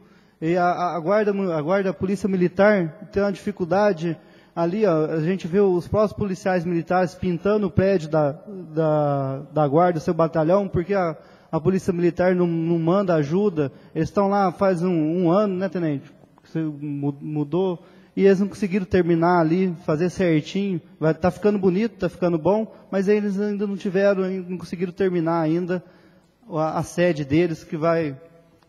e a, a, guarda, a guarda, a polícia militar tem uma dificuldade ali, ó, a gente vê os próprios policiais militares pintando o prédio da, da, da guarda, seu batalhão, porque a, a polícia militar não, não manda ajuda, eles estão lá faz um, um ano, né, tenente? Mudou, e eles não conseguiram terminar ali, fazer certinho, vai, tá ficando bonito, tá ficando bom, mas eles ainda não tiveram, não conseguiram terminar ainda a, a sede deles que vai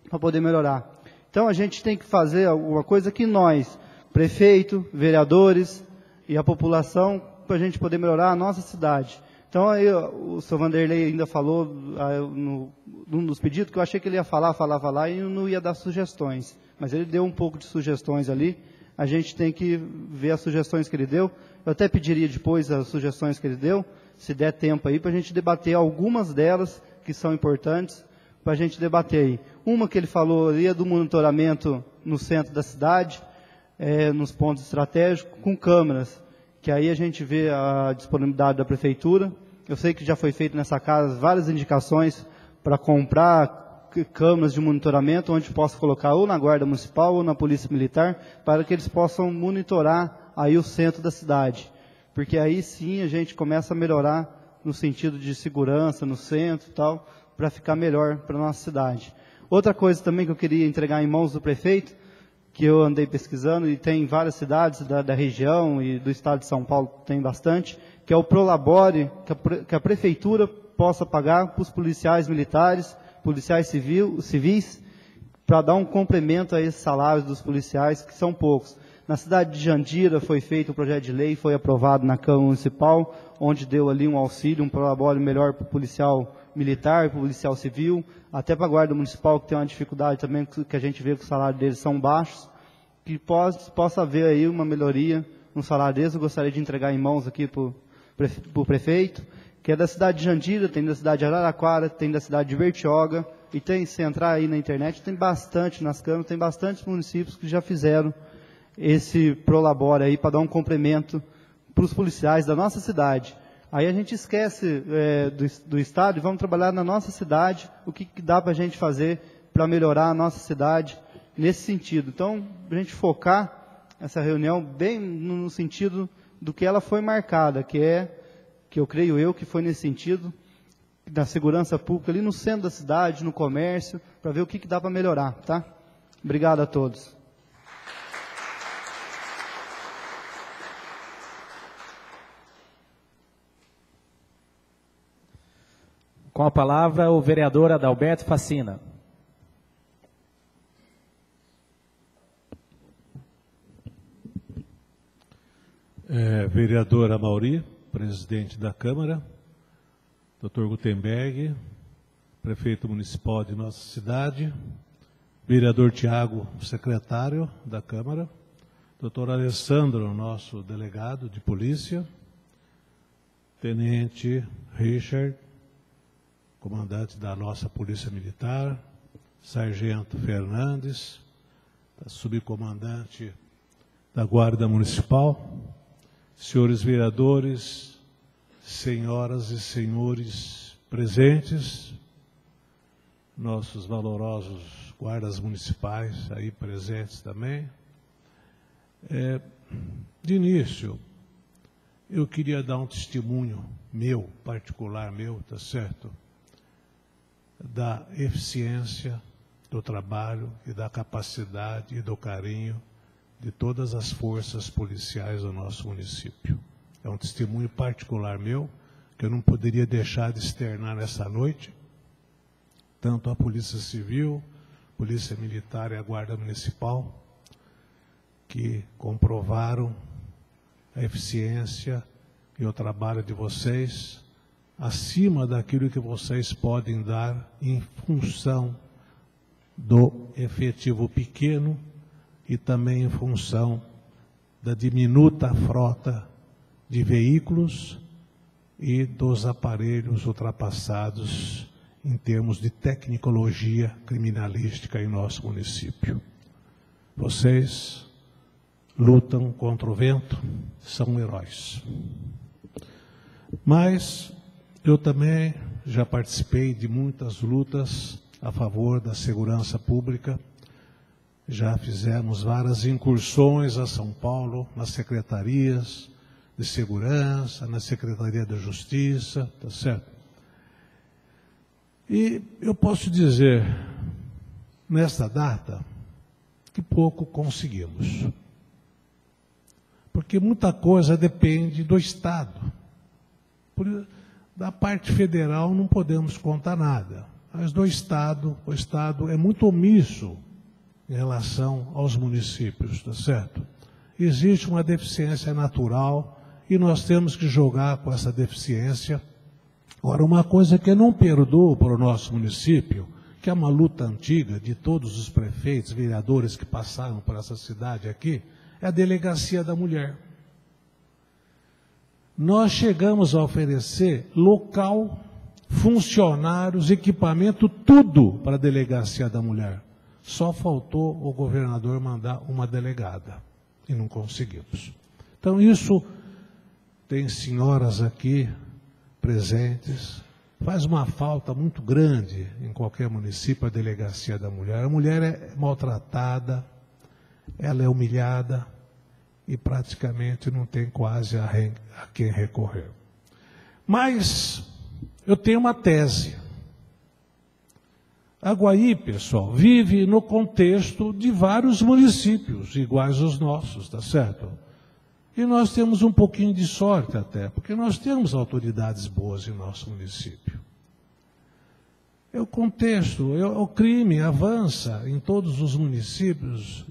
para poder melhorar. Então a gente tem que fazer alguma coisa que nós, prefeito, vereadores e a população, para a gente poder melhorar a nossa cidade. Então aí o senhor Vanderlei ainda falou ah, no, num dos pedidos que eu achei que ele ia falar, falar, falar e não ia dar sugestões. Mas ele deu um pouco de sugestões ali. A gente tem que ver as sugestões que ele deu. Eu até pediria depois as sugestões que ele deu, se der tempo aí, para a gente debater algumas delas que são importantes para a gente debater aí. Uma que ele falou ali é do monitoramento no centro da cidade, é, nos pontos estratégicos, com câmeras, que aí a gente vê a disponibilidade da prefeitura. Eu sei que já foi feito nessa casa várias indicações para comprar câmeras de monitoramento, onde possa colocar ou na guarda municipal ou na polícia militar, para que eles possam monitorar aí o centro da cidade. Porque aí sim a gente começa a melhorar no sentido de segurança no centro e tal, para ficar melhor para a nossa cidade. Outra coisa também que eu queria entregar em mãos do prefeito, que eu andei pesquisando e tem em várias cidades da, da região e do estado de São Paulo tem bastante, que é o Prolabore, que a, que a prefeitura possa pagar para os policiais militares, policiais civil, civis, para dar um complemento a esses salários dos policiais, que são poucos. Na cidade de Jandira foi feito o projeto de lei, foi aprovado na Câmara Municipal, onde deu ali um auxílio, um prolabore melhor para o policial militar, policial civil, até para a guarda municipal, que tem uma dificuldade também, que a gente vê que os salários deles são baixos, que possa, haver aí uma melhoria no salário deles. Eu gostaria de entregar em mãos aqui para o prefeito, que é da cidade de Jandira, tem da cidade de Araraquara, tem da cidade de Bertioga, e tem, se entrar aí na internet, tem bastante nas câmaras, tem bastantes municípios que já fizeram esse prolabore aí para dar um complemento para os policiais da nossa cidade. Aí a gente esquece é, do, do Estado e vamos trabalhar na nossa cidade, o que, que dá para a gente fazer para melhorar a nossa cidade nesse sentido. Então, a gente focar essa reunião bem no sentido do que ela foi marcada, que é, que eu creio eu que foi nesse sentido, da segurança pública ali no centro da cidade, no comércio, para ver o que, que dá para melhorar, tá? Obrigado a todos. Com a palavra, o vereador Adalberto Facina. É, vereadora Mauri, presidente da Câmara, Dr. Gutenberg, prefeito municipal de nossa cidade, vereador Tiago, secretário da Câmara, doutor Alessandro, nosso delegado de polícia, tenente Richard, comandante da nossa Polícia Militar, sargento Fernandes, subcomandante da Guarda Municipal, senhores vereadores, senhoras e senhores presentes, nossos valorosos guardas municipais aí presentes também. É, de início, eu queria dar um testemunho meu, particular meu, tá certo? Da eficiência do trabalho e da capacidade e do carinho de todas as forças policiais do nosso município. É um testemunho particular meu, que eu não poderia deixar de externar nessa noite. Tanto a Polícia Civil, Polícia Militar e a Guarda Municipal, que comprovaram a eficiência e o trabalho de vocês acima daquilo que vocês podem dar em função do efetivo pequeno e também em função da diminuta frota de veículos e dos aparelhos ultrapassados em termos de tecnologia criminalística em nosso município. Vocês lutam contra o vento, são heróis. Mas eu também já participei de muitas lutas a favor da segurança pública. Já fizemos várias incursões a São Paulo, nas secretarias, de Segurança, na Secretaria da Justiça, tá certo? E eu posso dizer, nesta data, que pouco conseguimos. Porque muita coisa depende do Estado. Por, da parte federal não podemos contar nada. Mas do Estado, o Estado é muito omisso em relação aos municípios, tá certo? Existe uma deficiência natural e nós temos que jogar com essa deficiência. Agora, uma coisa que eu não perdoo para o nosso município, que é uma luta antiga de todos os prefeitos, vereadores que passaram por essa cidade aqui, é a delegacia da mulher. Nós chegamos a oferecer local, funcionários, equipamento, tudo para a delegacia da mulher. Só faltou o governador mandar uma delegada. E não conseguimos. Então, isso tem senhoras aqui presentes. Faz uma falta muito grande em qualquer município a delegacia da mulher. A mulher é maltratada, ela é humilhada e praticamente não tem quase a, a quem recorrer. Mas eu tenho uma tese. A Guaí, pessoal, vive no contexto de vários municípios iguais aos nossos, tá certo? E nós temos um pouquinho de sorte até, porque nós temos autoridades boas em nosso município. É o contexto, é o crime avança em todos os municípios.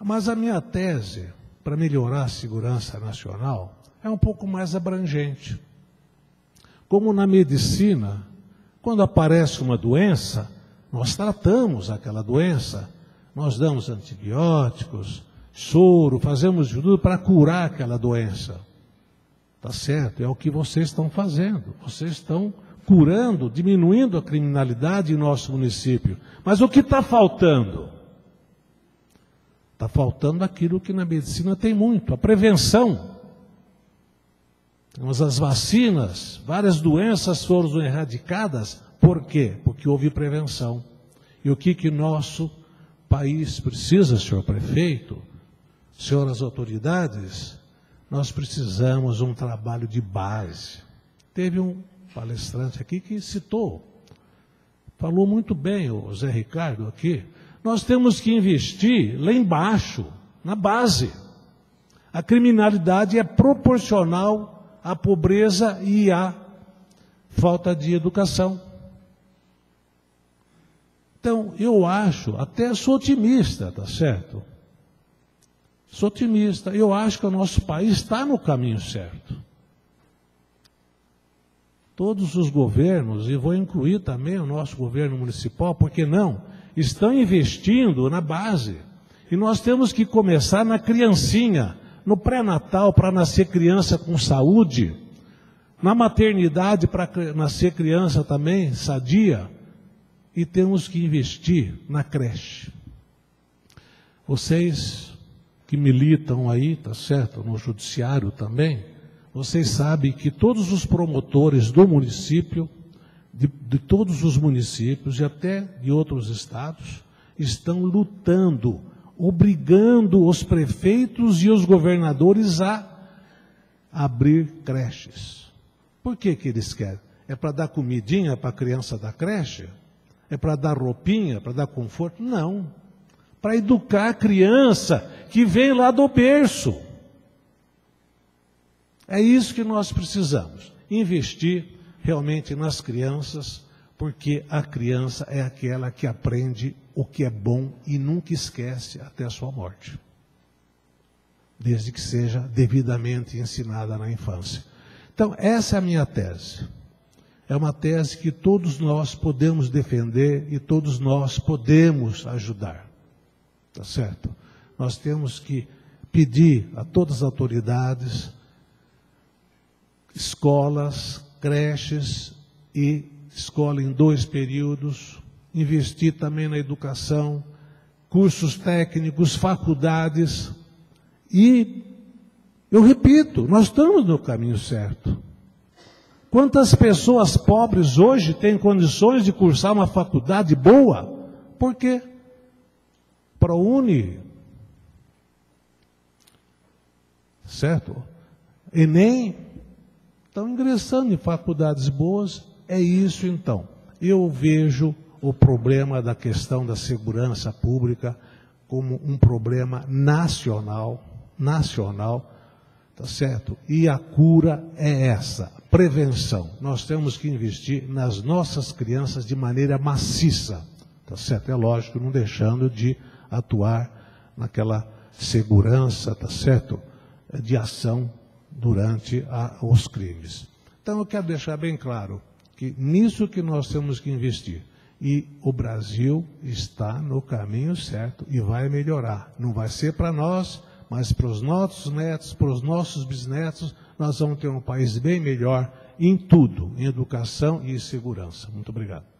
Mas a minha tese para melhorar a segurança nacional é um pouco mais abrangente. Como na medicina, Quando aparece uma doença, nós tratamos aquela doença, nós damos antibióticos, soro, fazemos de tudo para curar aquela doença. Tá certo? É o que vocês estão fazendo. Vocês estão curando, diminuindo a criminalidade em nosso município. Mas o que está faltando? Está faltando aquilo que na medicina tem muito, a prevenção. Temos as vacinas, várias doenças foram erradicadas. Por quê? Porque houve prevenção. E o que que nosso país precisa, senhor prefeito, senhoras autoridades? Nós precisamos um trabalho de base. Teve um palestrante aqui que citou, falou muito bem o Zé Ricardo aqui. Nós temos que investir lá embaixo, na base. A criminalidade é proporcional à pobreza e à falta de educação. Então, eu acho, até sou otimista, tá certo? Sou otimista. Eu acho que o nosso país está no caminho certo. Todos os governos, e vou incluir também o nosso governo municipal, por que não? Estão investindo na base. E nós temos que começar na criancinha no pré-natal para nascer criança com saúde, na maternidade para nascer criança também sadia, e temos que investir na creche. Vocês que militam aí, tá certo, no judiciário também, vocês sabem que todos os promotores do município, de, de todos os municípios e até de outros estados, estão lutando obrigando os prefeitos e os governadores a abrir creches. Por que, que eles querem? É para dar comidinha para a criança da creche? É para dar roupinha, para dar conforto? Não. Para educar a criança que vem lá do berço. É isso que nós precisamos. Investir realmente nas crianças, porque a criança é aquela que aprende o que é bom e nunca esquece até a sua morte. Desde que seja devidamente ensinada na infância. Então, essa é a minha tese. É uma tese que todos nós podemos defender e todos nós podemos ajudar. Tá certo? Nós temos que pedir a todas as autoridades, escolas, creches e escola em dois períodos, investir também na educação, cursos técnicos, faculdades. E, eu repito, nós estamos no caminho certo. Quantas pessoas pobres hoje têm condições de cursar uma faculdade boa? Por quê? ProUni, certo? Enem, estão ingressando em faculdades boas. É isso então. Eu vejo o problema da questão da segurança pública como um problema nacional, nacional, tá certo? E a cura é essa, prevenção. Nós temos que investir nas nossas crianças de maneira maciça, tá certo? É lógico, não deixando de atuar naquela segurança, tá certo? De ação durante a, os crimes. Então eu quero deixar bem claro que nisso que nós temos que investir. E o Brasil está no caminho certo e vai melhorar. Não vai ser para nós, mas para os nossos netos, para os nossos bisnetos, nós vamos ter um país bem melhor em tudo, em educação e em segurança. Muito obrigado.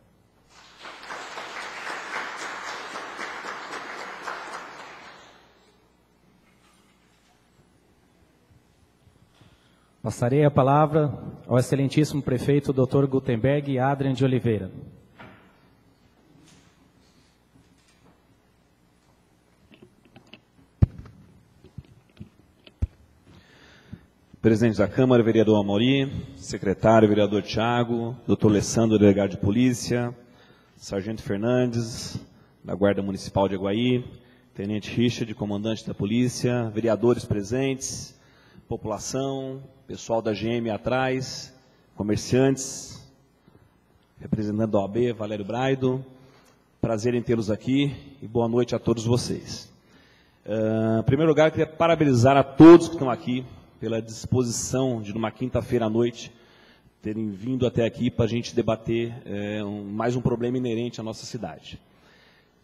Passarei a palavra ao excelentíssimo prefeito Dr. Gutenberg Adrian de Oliveira. Presidente da Câmara, vereador Amori, secretário, vereador Tiago, doutor Alessandro, delegado de polícia, sargento Fernandes, da Guarda Municipal de Aguaí, tenente Richard, comandante da polícia, vereadores presentes, população, pessoal da GM atrás, comerciantes, representante da OAB, Valério Braido, prazer em tê-los aqui e boa noite a todos vocês. Uh, em primeiro lugar, eu queria parabenizar a todos que estão aqui, pela disposição de, numa quinta-feira à noite, terem vindo até aqui para a gente debater é, um, mais um problema inerente à nossa cidade.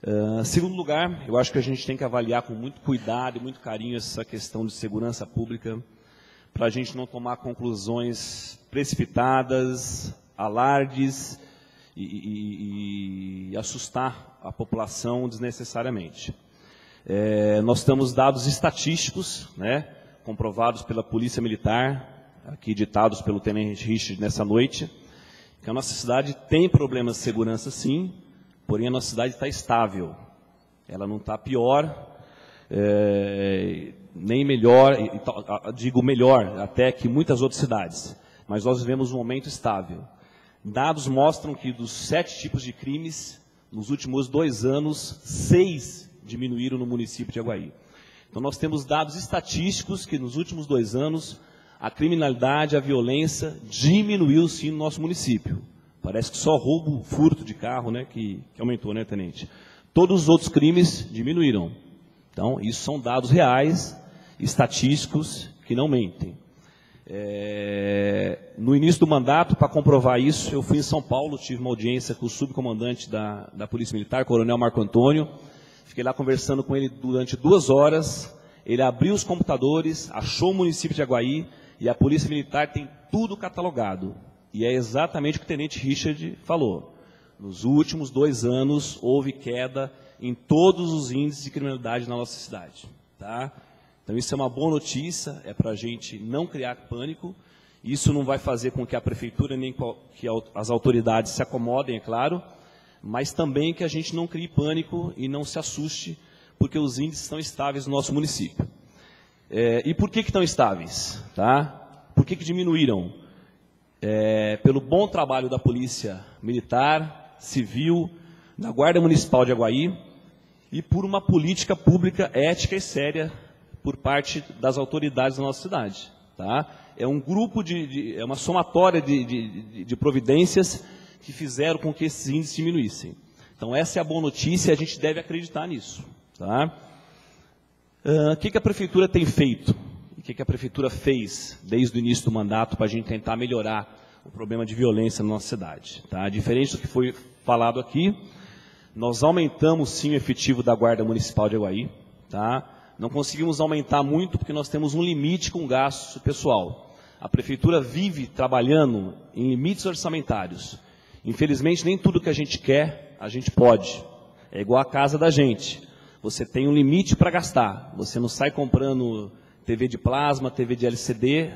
Uh, segundo lugar, eu acho que a gente tem que avaliar com muito cuidado e muito carinho essa questão de segurança pública, para a gente não tomar conclusões precipitadas, alardes e, e, e assustar a população desnecessariamente. É, nós temos dados estatísticos, né, comprovados pela Polícia Militar, aqui ditados pelo Tenente Richard nessa noite, que a nossa cidade tem problemas de segurança sim, porém a nossa cidade está estável. Ela não está pior, é, nem melhor, digo melhor até que muitas outras cidades, mas nós vivemos um momento estável. Dados mostram que dos sete tipos de crimes, nos últimos dois anos, seis diminuíram no município de Aguaí. Então nós temos dados estatísticos que nos últimos dois anos a criminalidade, a violência diminuiu sim no nosso município. Parece que só roubo, furto de carro, né, que, que aumentou, né, tenente? Todos os outros crimes diminuíram. Então, isso são dados reais, estatísticos, que não mentem. É, no início do mandato, para comprovar isso, eu fui em São Paulo, tive uma audiência com o subcomandante da, da Polícia Militar, Coronel Marco Antônio, Fiquei lá conversando com ele durante duas horas. Ele abriu os computadores, achou o município de Aguaí e a Polícia Militar tem tudo catalogado. E é exatamente o que o Tenente Richard falou. Nos últimos dois anos houve queda em todos os índices de criminalidade na nossa cidade. Tá? Então isso é uma boa notícia, é para a gente não criar pânico. Isso não vai fazer com que a prefeitura nem que as autoridades se acomodem, é claro, mas também que a gente não crie pânico e não se assuste, porque os índices estão estáveis no nosso município. É, e por que, que estão estáveis? Tá? Por que, que diminuíram? É, pelo bom trabalho da Polícia Militar, Civil, da Guarda Municipal de Aguaí e por uma política pública ética e séria por parte das autoridades da nossa cidade. Tá? É um grupo de, de é uma somatória de, de, de providências que fizeram com que esses índices diminuíssem. Então, essa é a boa notícia e a gente deve acreditar nisso. Tá? O que, que a prefeitura tem feito? O que, que a prefeitura fez desde o início do mandato para a gente tentar melhorar o problema de violência na nossa cidade? Tá? Diferente do que foi falado aqui, nós aumentamos sim o efetivo da Guarda Municipal de Aguaí. Tá? Não conseguimos aumentar muito porque nós temos um limite com gasto pessoal. A prefeitura vive trabalhando em limites orçamentários. Infelizmente, nem tudo que a gente quer, a gente pode. É igual a casa da gente. Você tem um limite para gastar. Você não sai comprando TV de plasma, TV de LCD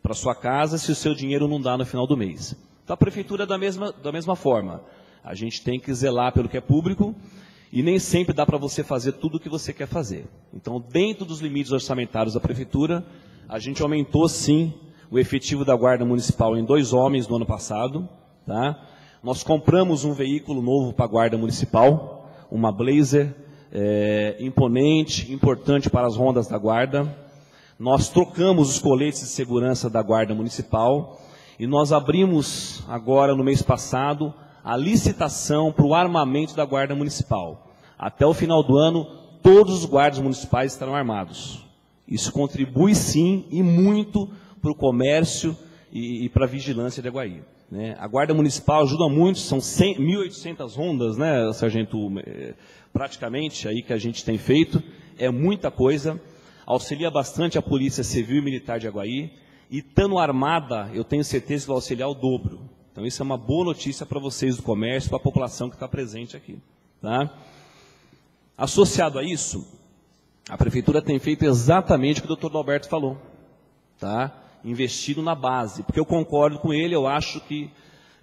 para sua casa se o seu dinheiro não dá no final do mês. Então a prefeitura é da mesma, da mesma forma. A gente tem que zelar pelo que é público e nem sempre dá para você fazer tudo o que você quer fazer. Então, dentro dos limites orçamentários da prefeitura, a gente aumentou sim o efetivo da Guarda Municipal em dois homens no ano passado. Tá? Nós compramos um veículo novo para a Guarda Municipal, uma Blazer, é, imponente, importante para as rondas da Guarda. Nós trocamos os coletes de segurança da Guarda Municipal e nós abrimos agora, no mês passado, a licitação para o armamento da Guarda Municipal. Até o final do ano, todos os guardas municipais estarão armados. Isso contribui sim e muito para o comércio e, e para a vigilância de Aguaí. Né? A Guarda Municipal ajuda muito, são 1.800 rondas, né, Sargento, é, praticamente, aí que a gente tem feito, é muita coisa, auxilia bastante a Polícia Civil e Militar de Aguaí, e estando armada, eu tenho certeza que vai auxiliar o dobro. Então isso é uma boa notícia para vocês do comércio, para a população que está presente aqui. Tá? Associado a isso, a Prefeitura tem feito exatamente o que o doutor Alberto falou. Tá? investido na base, porque eu concordo com ele, eu acho que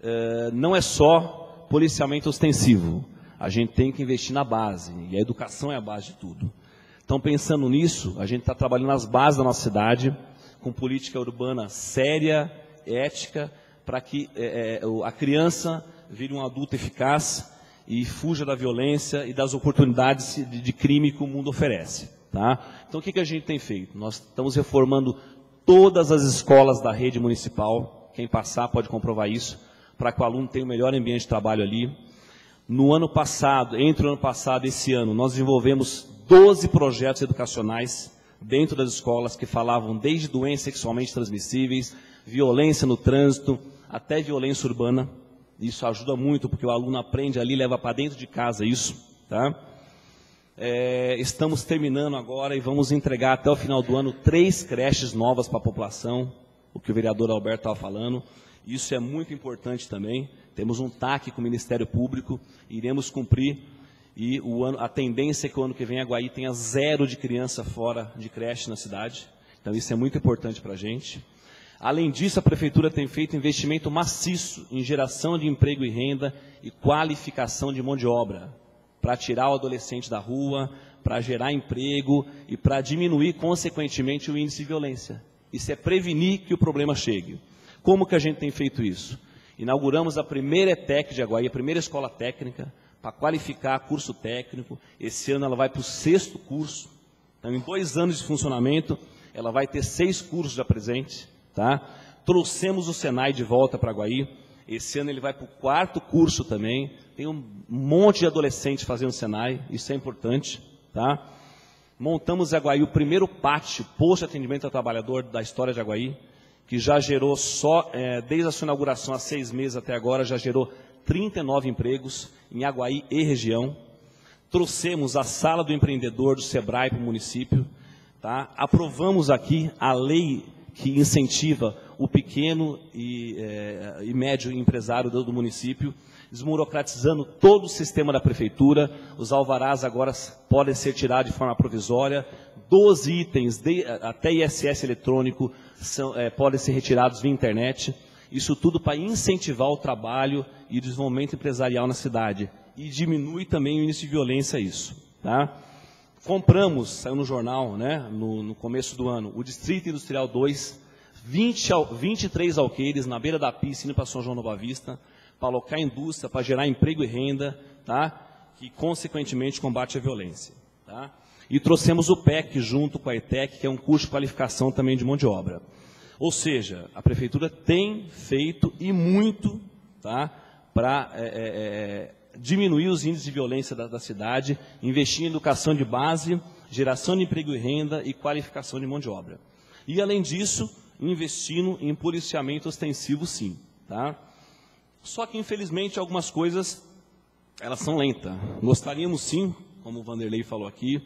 eh, não é só policiamento ostensivo, a gente tem que investir na base, e a educação é a base de tudo. Então, pensando nisso, a gente está trabalhando nas bases da nossa cidade, com política urbana séria, ética, para que eh, eh, a criança vire um adulto eficaz e fuja da violência e das oportunidades de, de crime que o mundo oferece. Tá? Então, o que, que a gente tem feito? Nós estamos reformando todas as escolas da rede municipal, quem passar pode comprovar isso, para que o aluno tenha o melhor ambiente de trabalho ali. No ano passado, entre o ano passado e esse ano, nós desenvolvemos 12 projetos educacionais dentro das escolas que falavam desde doenças sexualmente transmissíveis, violência no trânsito, até violência urbana. Isso ajuda muito, porque o aluno aprende ali, leva para dentro de casa isso. Tá? É, estamos terminando agora e vamos entregar até o final do ano três creches novas para a população, o que o vereador Alberto estava falando. Isso é muito importante também. Temos um TAC com o Ministério Público, iremos cumprir. E ano, a tendência é que o ano que vem a Guaí tenha zero de criança fora de creche na cidade. Então isso é muito importante para a gente. Além disso, a Prefeitura tem feito investimento maciço em geração de emprego e renda e qualificação de mão de obra, para tirar o adolescente da rua, para gerar emprego e para diminuir, consequentemente, o índice de violência. Isso é prevenir que o problema chegue. Como que a gente tem feito isso? Inauguramos a primeira ETEC de Aguaí, a primeira escola técnica, para qualificar curso técnico. Esse ano ela vai para o sexto curso. Então, em dois anos de funcionamento, ela vai ter seis cursos já presentes. Tá? Trouxemos o Senai de volta para Aguaí. Esse ano ele vai para o quarto curso também. Tem um monte de adolescentes fazendo Senai, isso é importante. Tá? Montamos em Aguaí o primeiro PAT, posto de atendimento ao trabalhador da história de Aguaí que já gerou só, é, desde a sua inauguração há seis meses até agora, já gerou 39 empregos em Aguaí e região. Trouxemos a sala do empreendedor do SEBRAE para o município. Tá? Aprovamos aqui a lei que incentiva o pequeno e, é, e médio empresário do, do, município, desburocratizando todo o sistema da prefeitura. Os alvarás agora podem ser tirados de forma provisória. 12 itens, de, até ISS eletrônico, são, é, podem ser retirados via internet. Isso tudo para incentivar o trabalho e o desenvolvimento empresarial na cidade. E diminui também o índice de violência isso. Tá? Compramos, saiu no jornal, né, no, no começo do ano, o Distrito Industrial 2, 20, 23 alqueires na beira da pista, indo para São João Nova Vista, para alocar indústria, para gerar emprego e renda, tá? que consequentemente combate a violência. Tá? E trouxemos o PEC junto com a ETEC, que é um curso de qualificação também de mão de obra. Ou seja, a prefeitura tem feito e muito tá, para é, é, é, diminuir os índices de violência da, da, cidade, investir em educação de base, geração de emprego e renda e qualificação de mão de obra. E, além disso, investindo em policiamento ostensivo, sim. Tá? Só que, infelizmente, algumas coisas elas são lentas. Gostaríamos, sim, como o Vanderlei falou aqui,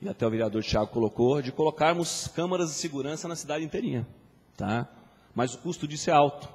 e até o vereador Tiago colocou, de colocarmos câmaras de segurança na cidade inteirinha. Tá? Mas o custo disso é alto.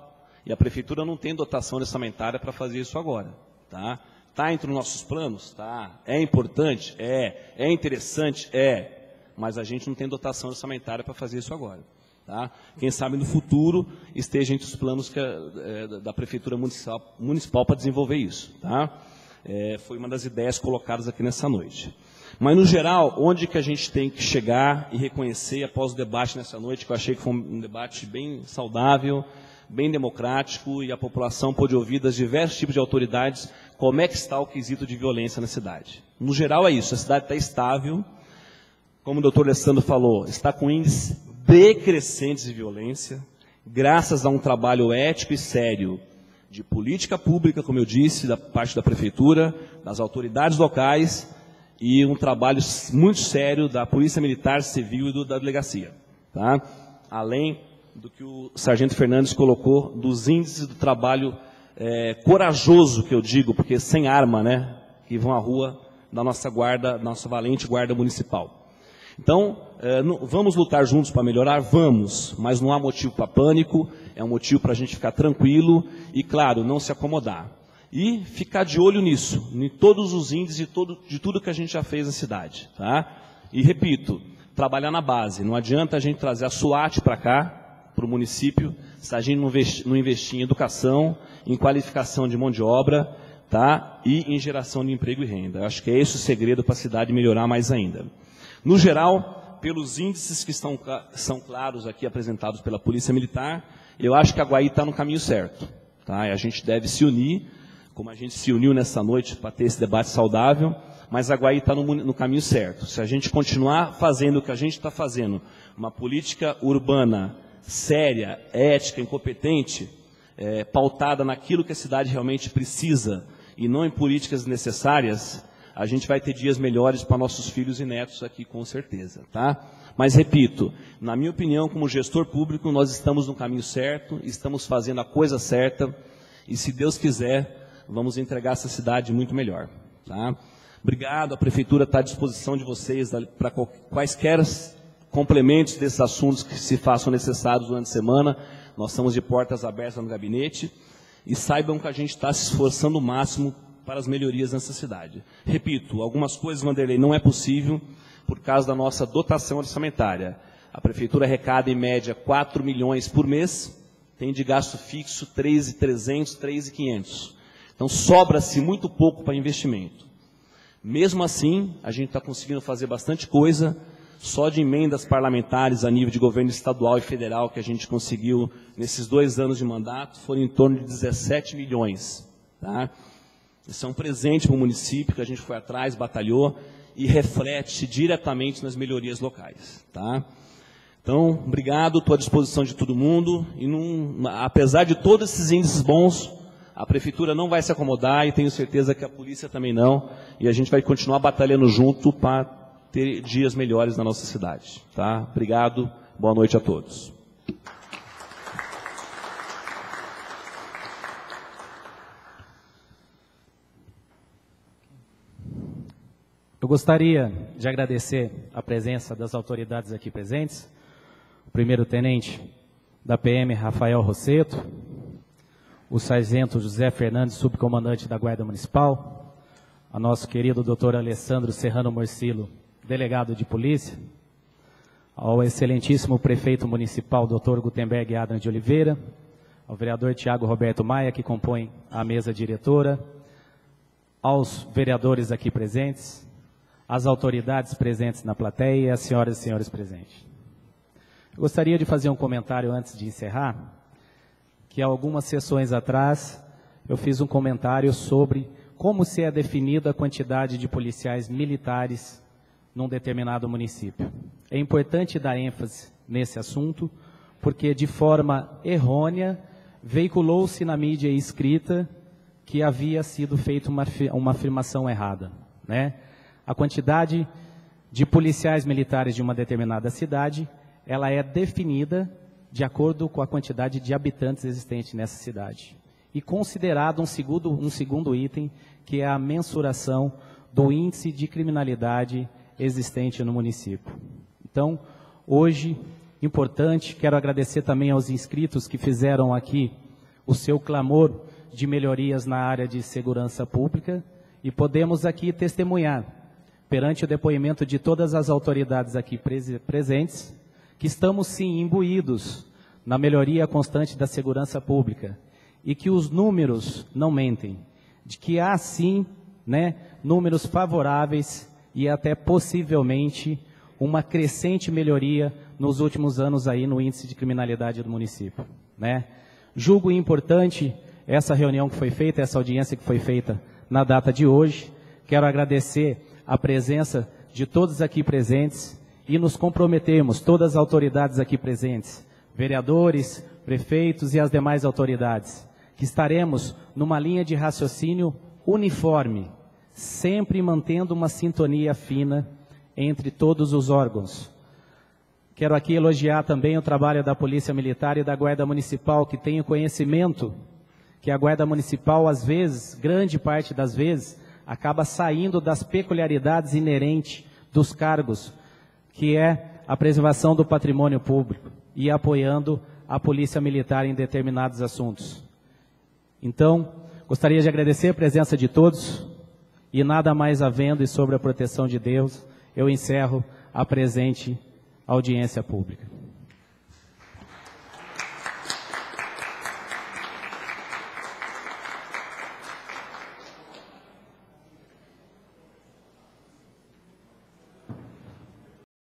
E a prefeitura não tem dotação orçamentária para fazer isso agora. Tá? Está entre os nossos planos? Tá. É importante? É. É interessante? É. Mas a gente não tem dotação orçamentária para fazer isso agora. Tá? Quem sabe no futuro esteja entre os planos que, é, da Prefeitura Municipal, municipal para desenvolver isso. Tá? É, foi uma das ideias colocadas aqui nessa noite. Mas, no geral, onde que a gente tem que chegar e reconhecer, após o debate nessa noite, que eu achei que foi um debate bem saudável, bem democrático, e a população pôde ouvir das diversos tipos de autoridades como é que está o quesito de violência na cidade. No geral é isso, a cidade está estável, como o doutor Alessandro falou, está com índices decrescentes de violência, graças a um trabalho ético e sério de política pública, como eu disse, da parte da prefeitura, das autoridades locais, e um trabalho muito sério da Polícia Militar Civil e do, da delegacia. Tá? Além do que o Sargento Fernandes colocou dos índices do trabalho é, corajoso, que eu digo, porque sem arma, né, que vão à rua da nossa guarda, nossa valente guarda municipal. Então, é, vamos lutar juntos para melhorar? Vamos, mas não há motivo para pânico, é um motivo para a gente ficar tranquilo e, claro, não se acomodar e ficar de olho nisso, em todos os índices de, todo, de tudo que a gente já fez na cidade. Tá? E repito, trabalhar na base. Não adianta a gente trazer a SWAT para cá, para o município, se a gente não investir, não investir em educação, em qualificação de mão de obra tá? e em geração de emprego e renda. Acho que é esse o segredo para a cidade melhorar mais ainda. No geral, pelos índices que estão, são claros aqui apresentados pela Polícia Militar, eu acho que a Guaí está no caminho certo. Tá? E a gente deve se unir como a gente se uniu nessa noite para ter esse debate saudável, mas a Guaí está no, no, caminho certo. Se a gente continuar fazendo o que a gente está fazendo, uma política urbana séria, ética, incompetente, é, pautada naquilo que a cidade realmente precisa e não em políticas necessárias, a gente vai ter dias melhores para nossos filhos e netos aqui, com certeza, tá? Mas repito, na minha opinião, como gestor público, nós estamos no caminho certo, estamos fazendo a coisa certa, e se Deus quiser, vamos entregar essa cidade muito melhor, tá? Obrigado, a prefeitura está à disposição de vocês para quaisquer complementos desses assuntos que se façam necessários durante a semana. Nós estamos de portas abertas no gabinete e saibam que a gente está se esforçando o máximo para as melhorias nessa cidade. Repito, algumas coisas, Vanderlei, não é possível por causa da nossa dotação orçamentária. A prefeitura arrecada em média 4 milhões por mês, tem de gasto fixo 3.300, 3.500. Então sobra-se muito pouco para investimento. Mesmo assim, a gente está conseguindo fazer bastante coisa, só de emendas parlamentares a nível de governo estadual e federal que a gente conseguiu nesses dois anos de mandato foram em torno de 17 milhões. Tá? Isso é um presente para o município que a gente foi atrás, batalhou e reflete diretamente nas melhorias locais. Tá? Então, obrigado, estou à disposição de todo mundo. E apesar de todos esses índices bons, a prefeitura não vai se acomodar e tenho certeza que a polícia também não. E a gente vai continuar batalhando junto para ter dias melhores na nossa cidade. Tá? Obrigado, boa noite a todos. Eu gostaria de agradecer a presença das autoridades aqui presentes, o primeiro-tenente da PM, Rafael Rosseto, o sargento José Fernandes, subcomandante da Guarda Municipal, a nosso querido doutor Alessandro Serrano Morcilo, delegado de polícia, ao excelentíssimo prefeito municipal, Dr. Gutenberg Adrian de Oliveira, ao vereador Tiago Roberto Maia, que compõe a mesa diretora, aos vereadores aqui presentes, às autoridades presentes na plateia e às senhoras e senhores presentes. Eu gostaria de fazer um comentário antes de encerrar, que algumas sessões atrás eu fiz um comentário sobre como se é definida a quantidade de policiais militares num determinado município. É importante dar ênfase nesse assunto, porque de forma errônea veiculou-se na mídia escrita que havia sido feita uma, uma afirmação errada. Né? A quantidade de policiais militares de uma determinada cidade, ela é definida de acordo com a quantidade de habitantes existentes nessa cidade. E considerado um segundo, um segundo item, que é a mensuração do índice de criminalidade existente no município. Então, hoje, importante, quero agradecer também aos inscritos que fizeram aqui o seu clamor de melhorias na área de segurança pública e podemos aqui testemunhar, perante o depoimento de todas as autoridades aqui presentes, que estamos sim imbuídos na melhoria constante da segurança pública e que os números não mentem, de que há sim né, números favoráveis e até possivelmente uma crescente melhoria nos últimos anos aí no índice de criminalidade do município, né? Julgo importante essa reunião que foi feita, essa audiência que foi feita na data de hoje. Quero agradecer a presença de todos aqui presentes e nos comprometemos, todas as autoridades aqui presentes, vereadores, prefeitos e as demais autoridades, que estaremos numa linha de raciocínio uniforme, sempre mantendo uma sintonia fina entre todos os órgãos. Quero aqui elogiar também o trabalho da Polícia Militar e da Guarda Municipal, que tem o conhecimento que a Guarda Municipal, às vezes, grande parte das vezes, acaba saindo das peculiaridades inerentes dos cargos, que é a preservação do patrimônio público e apoiando a Polícia Militar em determinados assuntos. Então, gostaria de agradecer a presença de todos, e nada mais havendo e sobre a proteção de Deus, eu encerro a presente audiência pública.